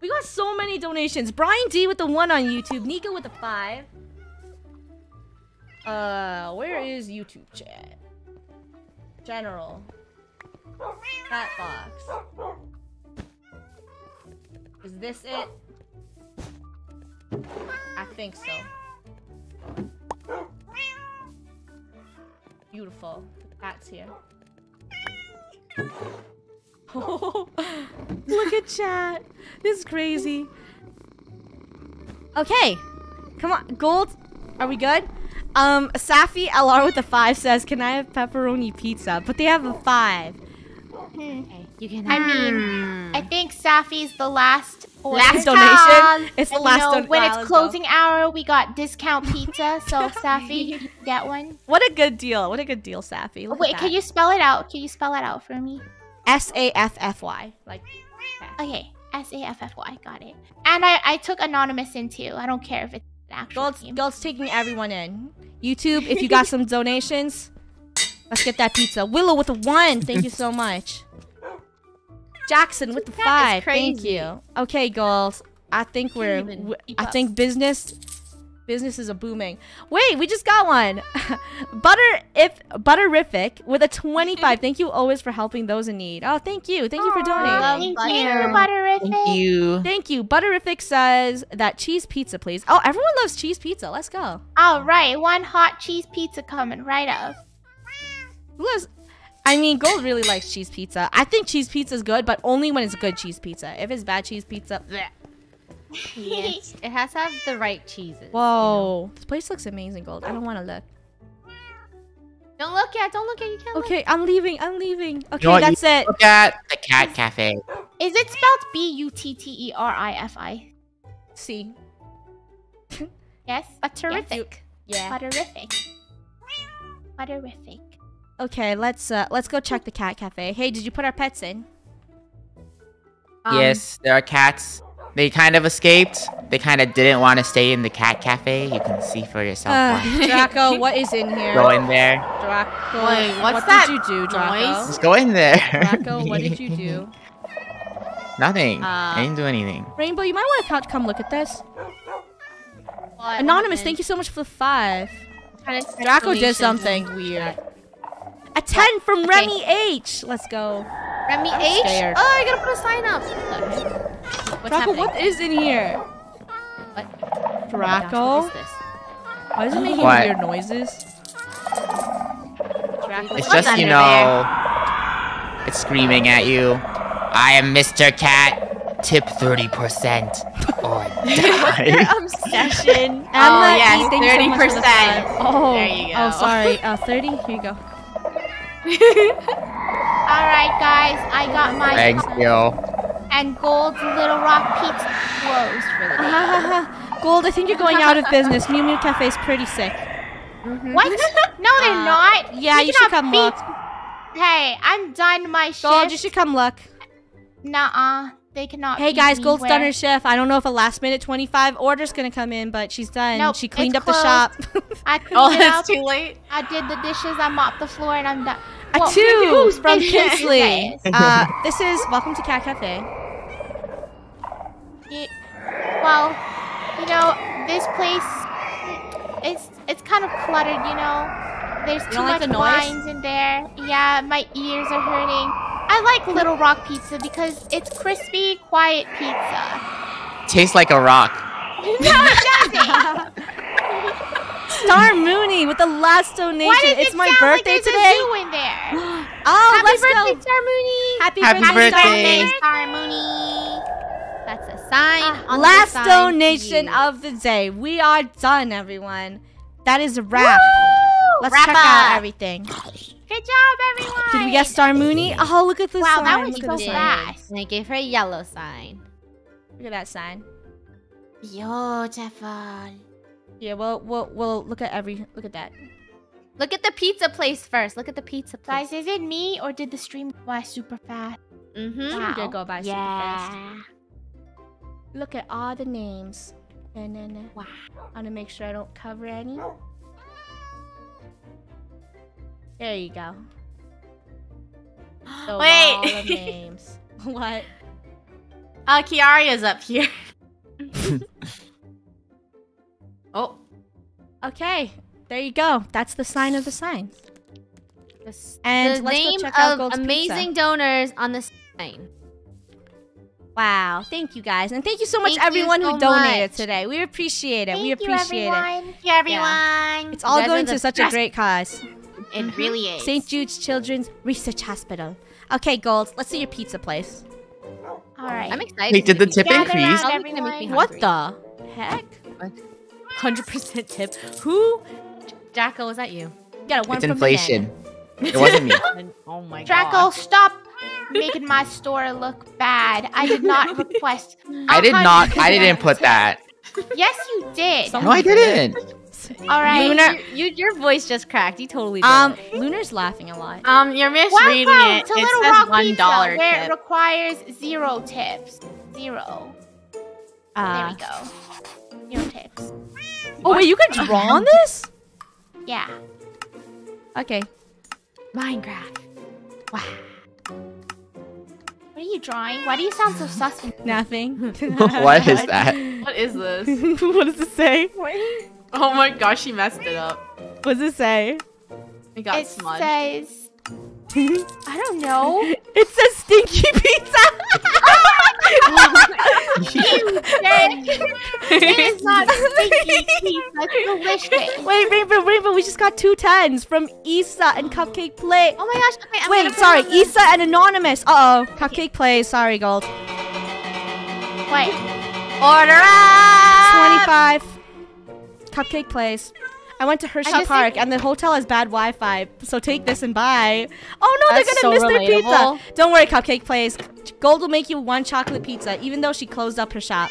We got so many donations. Brian D with the one on YouTube. Nika with the five. Uh, where is YouTube chat? General. Chat box. Is this it? I think so. Beautiful. Cat's here. look at chat. This is crazy. Okay. Come on. Gold. Are we good? Um, Safi LR with the five says, Can I have pepperoni pizza? But they have a five. Okay, you can. I mean, I think Safi's the last. Last donation. It's the last you know, don- when it's closing hour, we got discount pizza. So Safi, get one. What a good deal. What a good deal, Safi. Look Wait, can you spell it out? Can you spell it out for me? S A F F Y. Like, Okay, S A F F Y, got it. And I, I took anonymous in too. I don't care if it's an actual Gold's. Gold's taking everyone in. YouTube, if you got some donations, let's get that pizza. Willow with a one. Thank you so much. Jackson with the That is five. Thank crazy. you. Okay, girls. I think we're. even w- I think business. Businesses are booming. Wait, we just got one. Butter if Butterific with a 25. thank you always for helping those in need. Oh, thank you. Thank you for donating. Love Thank butter. you, Butterific. Thank you. Thank you. Butterific says that cheese pizza, please. Oh, everyone loves cheese pizza. Let's go. All right, one hot cheese pizza coming right up. Who loves? I mean, Gold really likes cheese pizza. I think cheese pizza is good, but only when it's good cheese pizza. If it's bad cheese pizza, bleh. Yes, it has to have the right cheeses. whoa, this place looks amazing, Gold. I don't want to look. Don't look yet. Don't look at, You can't look. Okay, I'm leaving. I'm leaving. Okay, You know that's it. Look at the cat cafe. Is it spelled B U T T E R I F I? See, Yes. But terrific. yeah. Butterific. Butterific. Okay, let's uh let's go check the cat cafe. Hey, did you put our pets in? Um, yes, there are cats. They kind of escaped. They kind of didn't want to stay in the cat cafe. You can see for yourself. Uh. Draco, what is in here? Go in there. Draco, Wait, what's what that did you do, Draco? noise? Just go in there. Draco, what did you do? Nothing. Uh, I didn't do anything. Rainbow, you might want to come look at this. what Anonymous, happened? thank you so much for the five. Kind of Draco did something weird. A 10 from Okay. Remy H. Let's go. Remy I'm H. scared. Oh, I gotta put a sign up. What's Draco, happening? what is in here? What? Draco? Oh gosh, what is this? Why is it making What? weird noises? Draco, It's just, you under know, it's screaming at you. I am Mr. Cat. Tip 30% or die. there? obsession. Oh, Emma yes, thank so the 30%. five. Oh, There you go. Oh, go. sorry. Uh, 30? Here you go. All right, guys. I got my Thanks, yo. and Gold's Little Rock Pizza closed for the day. Gold, I think you're going out of business. Mew Mew Cafe's pretty sick. What? No, they're Uh, not. yeah, you should come look. Hey, I'm done my shift. Gold, you should come look. Nuh-uh. They cannot. Hey guys, me Gold's where- done her shift. I don't know if a last minute 25 order's gonna come in, but she's done. Nope, she cleaned it's up the shop. I cleaned Oh, it it's up. too late. I did the dishes. I mopped the floor, and I'm done. A Whoa, two from Kinsley. this? Uh, this is welcome to Cat Cafe. Ye- well, you know, this place it's it's kind of cluttered, you know. There's too don't like much the noise? wines in there. Yeah, my ears are hurting. I like Little Rock Pizza because it's crispy, quiet pizza. Tastes like a rock. no, it doesn't. Star Mooney with the last donation. Why does it's it my sound birthday like there's today. A zoo in there. Oh, Happy let's birthday, go. Star Mooney. Happy, Happy birthday, Star birthday. Mooney. Star Mooney. That's a sign. Ah, on the Last sign donation of the day. We are done, everyone. That is a wrap. Let's Wrap check out everything. Good job, everyone. Did we get Star Mooney? Oh, look at this Wow, sign. that was look so at this sign. fast. And I gave her a yellow sign. Look at that sign. Beautiful. Yeah, well, we'll we'll look at every look at that. Look at the pizza place first. Look at the pizza place. Guys, is it me or did the stream go by super fast? Mm-hmm. Wow. Did go by super fast. Yeah. Look at all the names. And then wow. I want to make sure I don't cover any. There you go. The Wait. wall of names. what? Uh, Kiaria's up here. Okay, there you go. That's the sign of the signs. The, And the let's go name check out of Gold's amazing Pizza. donors on the sign. Wow, thank you guys, and thank you so much Thank everyone so who donated much. today. We appreciate it. Thank we you, appreciate it. everyone. thank you, everyone. It's all going to such a great cause. It mm-hmm. really is. St. Jude's Children's Research Hospital. Okay, Gold, let's see your pizza place. All right. I'm excited. Wait, did the tip Gather increase? round, Probably gonna make me everyone. What the heck? Hundred percent tip. Who? Jacko, was that you? You got a one It's from inflation. It wasn't me. oh my god. Draco, stop making my store look bad. I did not request. I did not. I didn't put that. Yes, you did. Some- No, I didn't. All right. Lunar- You, your voice just cracked. You totally did. Um, Lunar's laughing a lot. Um, you're misreading Welcome it. to It Little says Rock one Pizza, dollar where it tip. requires zero tips. Zero. There Uh, we go. Zero tips. Oh wait, you can draw on this? Yeah. Okay. Minecraft. Wow. What are you drawing? Why do you sound so sus? Nothing. what is that? What is this? what does it say? Wait. Oh my gosh, she messed it up. What does it say? It got It smudged. says. I don't know. It says stinky pizza. it is not stinky pizza. It's delicious. Wait, Rainbow, Rainbow, we just got two tens from Issa and Cupcake Play. Oh my gosh. Okay, I'm Wait, sorry, it Issa and Anonymous. Uh oh, Cupcake Plays. Sorry, Gold. Wait. Order up! 25. Cupcake Plays. I went to Hershey Park and the hotel has bad Wi-Fi, so take this and buy. Oh no, That's they're gonna miss their pizza. Don't worry, Cupcake Plays. Gold will make you one chocolate pizza, even though she closed up her shop.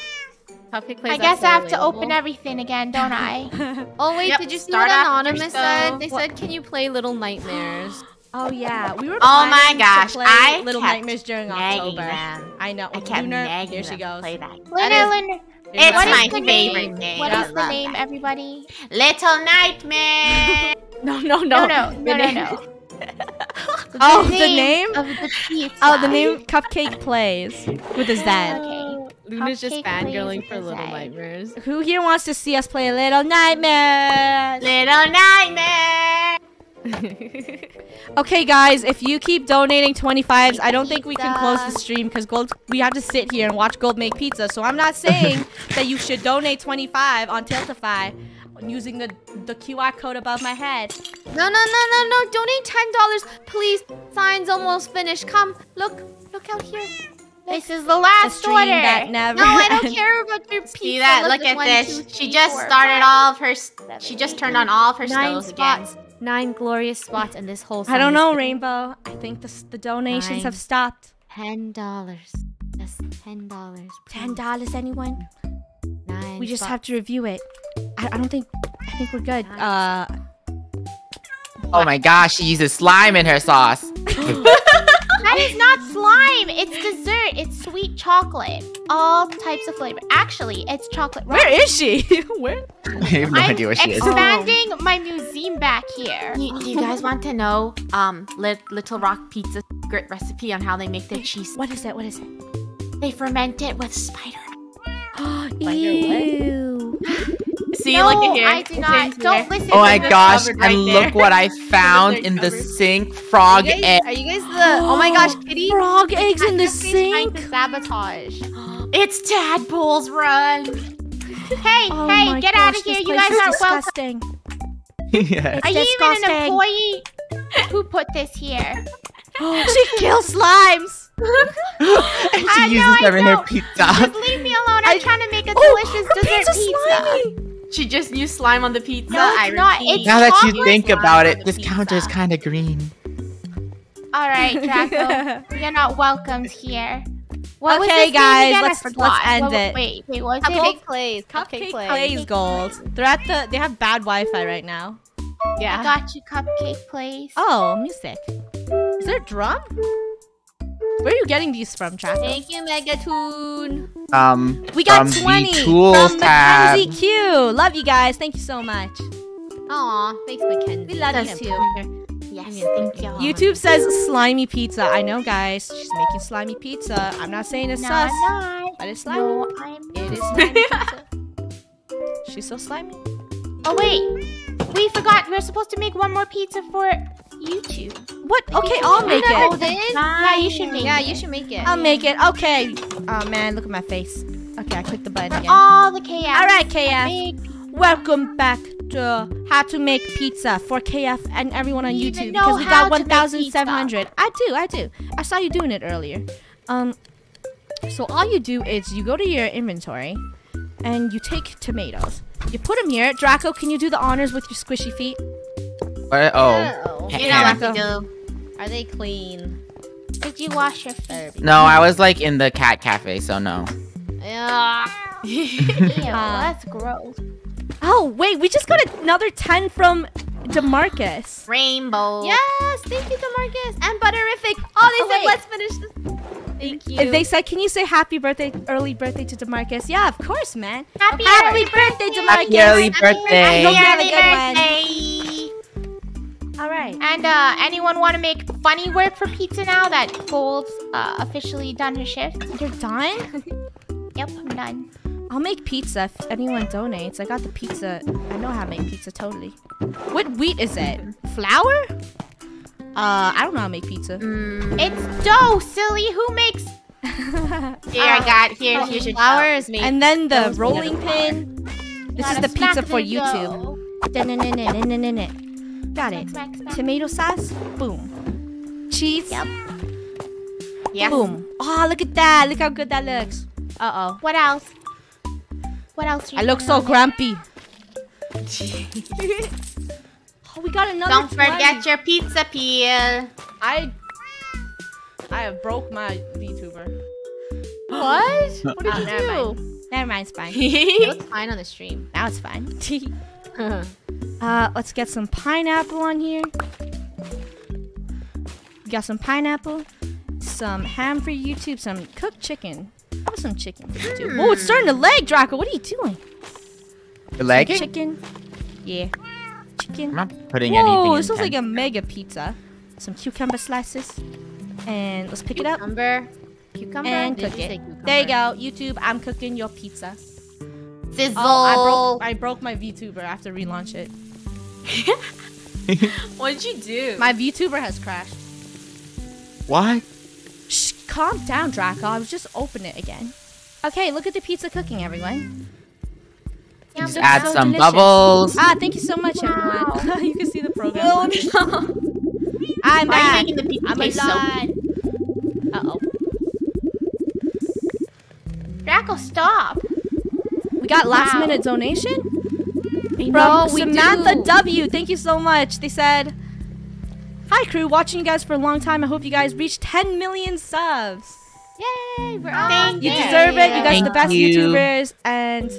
Cupcake plays I guess so I have to open everything again, don't I? Oh wait, Yep, did you see start what Anonymous so- said? They What? said, "Can you play Little Nightmares?" Oh yeah, we were. Oh my planning to gosh, play I Little kept Nightmares during nagging October. them. I know. I kept Lunar, nagging here she goes. Play that. Luna, Luna. It's What is my favorite name? game. What I is the name, that. everybody? Little Nightmare. No, no, No, no, no, The no, no, name- no. Oh, the name? of the pizza. Oh, the name Cupcake Plays with a Z. Okay. Luna's just Cupcake plays fangirling for Little Z. Nightmares. Who here wants to see us play Little Nightmares? Little Nightmare. Okay, guys, if you keep donating 25s, I don't think we can close the stream because Gold. We have to sit here and watch Gold make pizza. So I'm not saying that you should donate 25 on Tiltify using the the QR code above my head. No, no, no, no, no! Donate ten dollars, please. Sign's almost finished. Come, look, look out here. This is the A last stream order. that never. No, I don't care about your pizza. See that? Look there's at one, this. two, She just four, started five, all of her. seven, She just eight, turned on all of her nine stoves again. Spots. Nine glorious spots, in this whole. I don't is know, Rainbow. I think the the donations Nine. have stopped. Ten dollars. Just ten dollars. Ten dollars, anyone? Nine. We just spots. have to review it. I, I don't think. I think we're good. Nice. Uh, Oh my gosh, she uses slime in her sauce. That is not slime. It's dessert. It's sweet chocolate. All types of flavor. Actually, it's chocolate. where is she? where? I have no I'm idea where she is. expanding my museum back here. You, you guys want to know um Lit- Little Rock Pizza's secret recipe on how they make their cheese? What is it? What is it? They ferment it with spider. Ew. See, no, look at here. I do not. Don't listen. Oh my to this. gosh, cupboard and right look there. what I found their in the sink. Frog Are you, egg. are you guys the? Oh my gosh, Kitty! Frog eggs in the sink. to sabotage. It's Tadpole's run. Hey, Oh hey, get gosh, out of here. You guys aren't disgusting. yeah. It's Are you even an employee? Who put this here? she kills slimes. and I she know, uses I them in her pizza. Just leave me alone. I'm I- trying to make a Oh, delicious her dessert pizza's pizza. Slimy. She just used slime on the pizza. No, I it's not. repeat. It's now that you think about it, the this counter is kind of green. All right, Draco. You're not welcomed here. What Okay, this guys, let's- let's end What- it. Wait, wait, what was it? Cupcake plays. Cupcake Cupcake plays. plays gold. They're at the. They have bad Wi-Fi right now. Yeah. I got you, Cupcake Plays. Oh, music. Is there a drum? Where are you getting these from, Trap? Thank you, Megatoon. Um, We got from 20 the tools from tab. Mackenzie Q. Love you guys. Thank you so much. Aw, thanks, Mackenzie. We love you too. Yes, thank you. YouTube says slimy pizza. I know, guys. She's making slimy pizza. I'm not saying it's no, sus, I'm not. but it's slimy. No, I'm It is not. slimy pizza. She's so slimy. Oh wait, we forgot. We're supposed to make one more pizza for YouTube. What? Okay, I'll make it. Yeah, you should make Yeah, it. you should make it. I'll make it. Okay. Oh man, look at my face. Okay, I clicked the button again. all the KF. All right, KF. Welcome back to How to Make Pizza for KF and everyone on You YouTube because we got 1,700. I do, I do. I saw you doing it earlier. Um, so all you do is you go to your inventory and you take tomatoes. You put them here. Draco, can you do the honors with your squishy feet? Where- oh. You know what to do. Are they clean? Did you wash your fur? No, I was like in the cat cafe, so no. Yeah. Ew, that's gross. Oh wait, we just got another 10 from Demarcus. Rainbow. Yes, thank you, Demarcus and Butterific. Oh, they Oh, said wait. let's finish this. Thank you. They said, "Can you say happy birthday, early birthday to Demarcus?" Yeah, of course, man. Happy, Happy birthday, Demarcus. Happy early birthday. Hope you Happy good one. birthday. All right. And uh, anyone want to make Funneh work for pizza now that Gold's uh, officially done her shift? You're done? Yep, I'm done. I'll make pizza if anyone donates. I got the pizza. I know how to make pizza totally. What wheat is it? Flour? Uh, I don't know how to make pizza. It's dough, silly. Who makes? Here I got here. Here's your is made. And then the rolling pin. This is the pizza for YouTube. Got it. Smack, smack. Tomato sauce. Boom. Cheese. Yep. Yeah. Boom. Oh, look at that. Look how good that looks. Uh oh. What else? What else? are you I look so on there? grumpy. oh, we got another. Don't 20. forget your pizza peel. I I have broke my VTuber. What? What did Oh, you never do? Never mind, it's fine. It looks fine on the stream. now it's fine. Uh, let's get some pineapple on here. We got some pineapple, some ham for YouTube, some cooked chicken. How some chicken for YouTube? Oh, it's starting to leg, Draco. What are you doing? you The legging? Chicken. Yeah. Chicken. I'm not putting anything Whoa, in this looks like a mega pizza. Some cucumber slices. And let's pick it up Cucumber. Cucumber. and Did cook it. cucumber? There you go. YouTube, I'm cooking your pizza. Sizzle. Oh, I broke, I broke my VTuber to relaunch it. What'd you do? My VTuber has crashed. Why? Shh, calm down, Draco. I was just open it again. Okay, look at the pizza cooking, everyone. Yum, Just Add so some delicious. bubbles. Ah, thank you so much, Wow. everyone. you can see the program. I'm Why are back. you making the pizza I'm taste so alive. Uh oh. Draco, stop. We got last Wow. minute donation I from we Samantha do. W. Thank you so much. They said, "Hi Krew, watching you guys for a long time. I hope you guys reach 10 million subs. Yay! We're Oh, on. You Yeah. deserve it. You guys are the best you. YouTubers and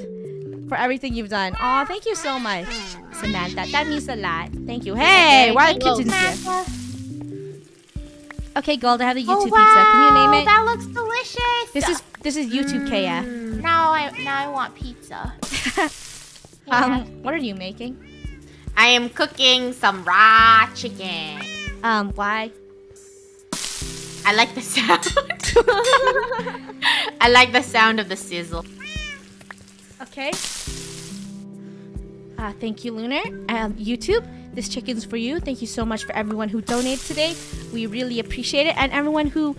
for everything you've done. Aw, thank you so much, Samantha. That means a lot. Thank you. Hey, why are the Thank you. kittens here? Okay, Gold, I have the Oh, YouTube wow, pizza. Can you name it? That looks delicious. This is this is YouTube KF. Now I now I want pizza. Yeah. Um, what are you making? I am cooking some raw chicken. Um, why? I like the sound. I like the sound of the sizzle. Okay. Uh, thank you, Lunar. Um, YouTube, this chicken's for you. Thank you so much for everyone who donated today. We really appreciate it, and everyone who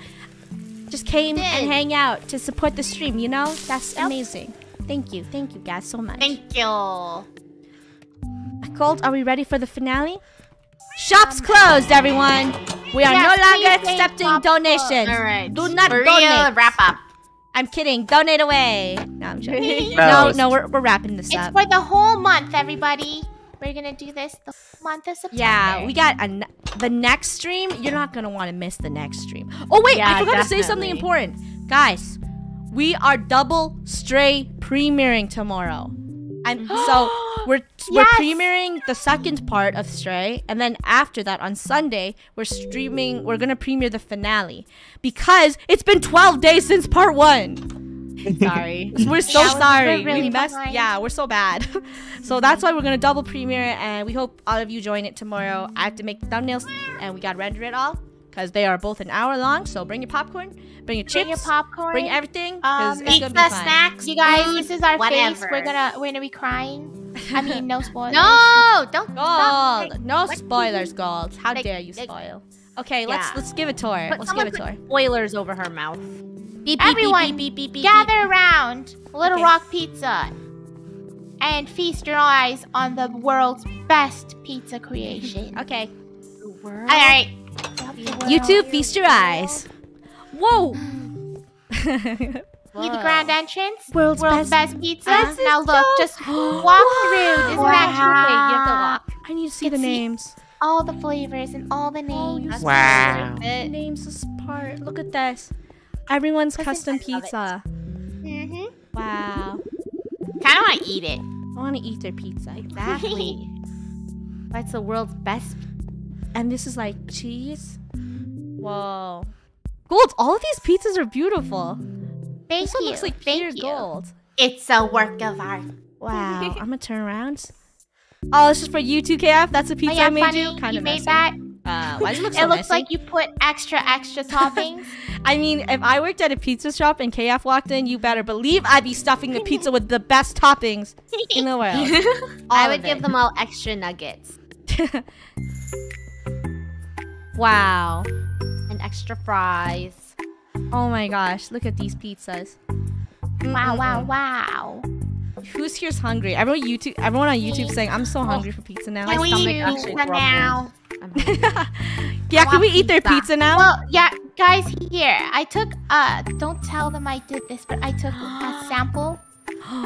just came and hang out to support the stream. You know, that's Yep. amazing. Thank you, thank you guys so much. Thank you. Gold, are we ready for the finale? Shops closed, everyone. We are Yes, no longer please, please, accepting donations. All right. Do not For real, donate. wrap up. I'm kidding. Donate away. No, I'm joking. no, Closed. no, we're, we're wrapping this It's up. for the whole month, everybody. We're gonna do this the month of September. Yeah, we got a n- the next stream. You're not gonna want to miss the next stream. Oh wait, I Yeah, forgot to say something important, guys. We are double stray premiering tomorrow. I'm so we're we're Yes! premiering the second part of Stray, and then after that on Sunday we're streaming. We're gonna premiere the finale because it's been 12 days since part one. Sorry. We're so Yeah, sorry. we're really we messed. behind. Yeah, we're so bad. so that's why we're gonna double premiere, and we hope all of you join it tomorrow. I have to make the thumbnails, and we gotta render it all because they are both an hour long. So bring your popcorn, bring your chips, Bring your popcorn. bring everything. 'cause Um, it's Pizza, gonna be fun. snacks, You guys, food, this is our face. We're gonna we're gonna be crying. I mean, no spoilers. No, don't stop. Gold, no spoilers, Gold. How Like- dare you like- spoil? Okay, let's let's give a tour. But let's give a put tour. spoilers over her mouth. Beep, beep, Everyone, beep, beep, beep, beep, Gather around Little Okay. Rock Pizza and feast your eyes on the world's best pizza creation. Okay, All right. YouTube, feast your eyes. Whoa. See the grand entrance? World's World's best- best, pizza. This now look, just walk through. Isn't that actually wait, you have to walk. I need to see the It's the- names. All the flavors and all the names. Wow. The names this part. Look at this. Everyone's Listen, custom I love it. pizza. mm-hmm. Wow. Kind of want to eat it. I want to eat their pizza. Exactly. That's the world's best. And this is like cheese. Whoa. Gold, all of these pizzas are beautiful. Thank This one you. looks like Thank pure you. gold. It's a work of art. Wow. I'm gonna turn around. Oh, it's just for you 2KF. That's a Oh pizza yeah, I made funny. you. Kind you of made messy. that. Uh, why does it look so it looks messy? like you put extra, extra toppings. I mean, if I worked at a pizza shop and KF walked in, you better believe I'd be stuffing the pizza with the best toppings in the world. I would give them all extra nuggets wow. and extra fries. Oh my gosh, look at these pizzas. wow, wow, Mm-mm-mm. wow. Who's here's hungry? Everyone YouTube, everyone on YouTube saying I'm so hungry for pizza now. Can we stomach eat actually right grumbles. now? Yeah, can want we eat their pizza. pizza now? Well, yeah, guys, here I took. Uh, don't tell them I did this, but I took a sample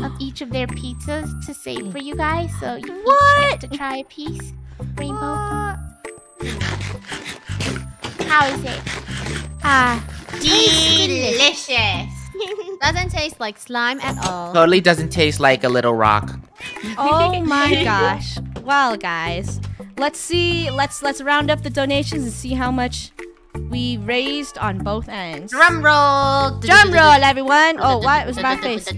of each of their pizzas to save for you guys, so you each get to try a piece. Rainbow. How is it? Ah, Delicious. Doesn't taste like slime at all. Totally doesn't taste like a little rock. oh my gosh. Well, guys, let's see. Let's let's round up the donations and see how much we raised on both ends. Drum roll. Drum roll, everyone. Oh, what was my face?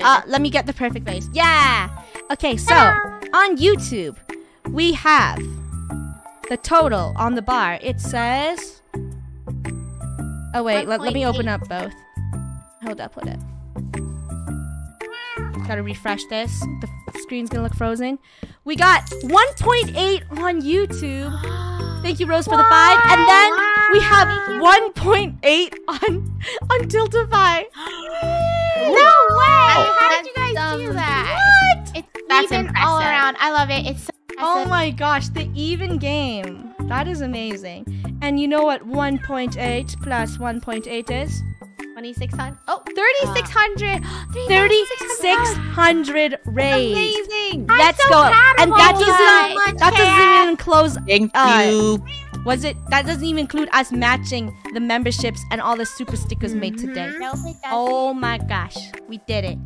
Uh, let me get the perfect face. Yeah. Okay, so on YouTube, we have the total on the bar. It says. Oh wait, let, let me open up both. Hold up, hold up. Gotta refresh this. The screen's gonna look frozen. We got 1.8 on YouTube. Thank you, Rose, for the five. And then we have 1.8 on on Tiltify. No way! How did you guys That's, do that? What? It's That's even all around. I love it. It's so Oh my gosh, the even game. That is amazing. And you know what 1.8 plus 1.8 is? 2600. Oh, 3,600. 3,600 raised. Amazing. I'm Let's so go. And all that doesn't guys. that doesn't even close Thank Uh, you. was it that doesn't even include us matching the memberships and all the super stickers made today. No. Oh my gosh, we did it.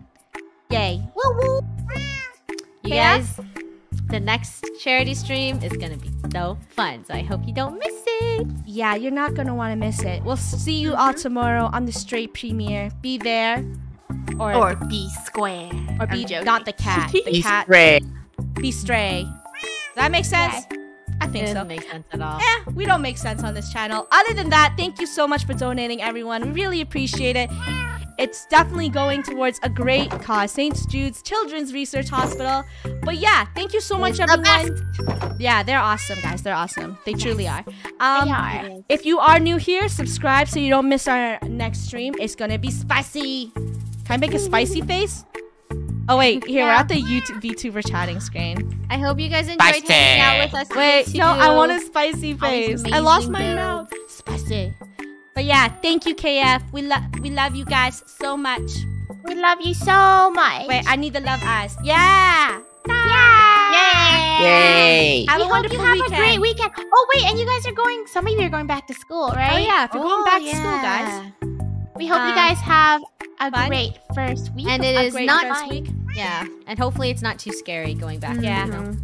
Yay. You Yeah? guys, the next charity stream is gonna be so fun. So I hope you don't miss it. Yeah, you're not gonna want to miss it. We'll see you all tomorrow on the Stray premiere. Be there, or Or be square. or be I'm joking. not the cat. The Be cat. spray. Be stray. Does that make sense? I think It so. doesn't make sense at all. Eh, we don't make sense on this channel. Other than that, thank you so much for donating, everyone. We really appreciate it. It's definitely going towards a great cause, St. Jude's Children's Research Hospital. But yeah, thank you so much, the everyone. Yeah, they're awesome, guys. They're awesome. They truly are. Um, They are. If you are new here, subscribe so you don't miss our next stream. It's gonna be spicy. Can I make a spicy face? Oh wait, here we're at the YouTube VTuber chatting screen. I hope you guys enjoyed Spicy. hanging out with us. Wait, today, no, I want a spicy face. I lost my builds. mouth. Spicy. But yeah, thank you, KF. We love we love you guys so much. We love you so much. Wait, I need to love us. Yeah. yeah. Yay. Have we a hope wonderful you have weekend. a great weekend. Oh wait, and you guys are going. Some of you are going back to school, right? Oh yeah, if you're going Oh, back to school, guys. We hope you Um, guys have a fun. great first week. And it A is great not first week. Yeah, and hopefully it's not too scary going back. Yeah. Mhm.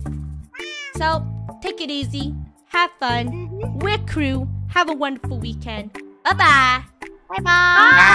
So take it easy. Have fun. We're Krew. Have a wonderful weekend. 拜拜，拜拜，拜。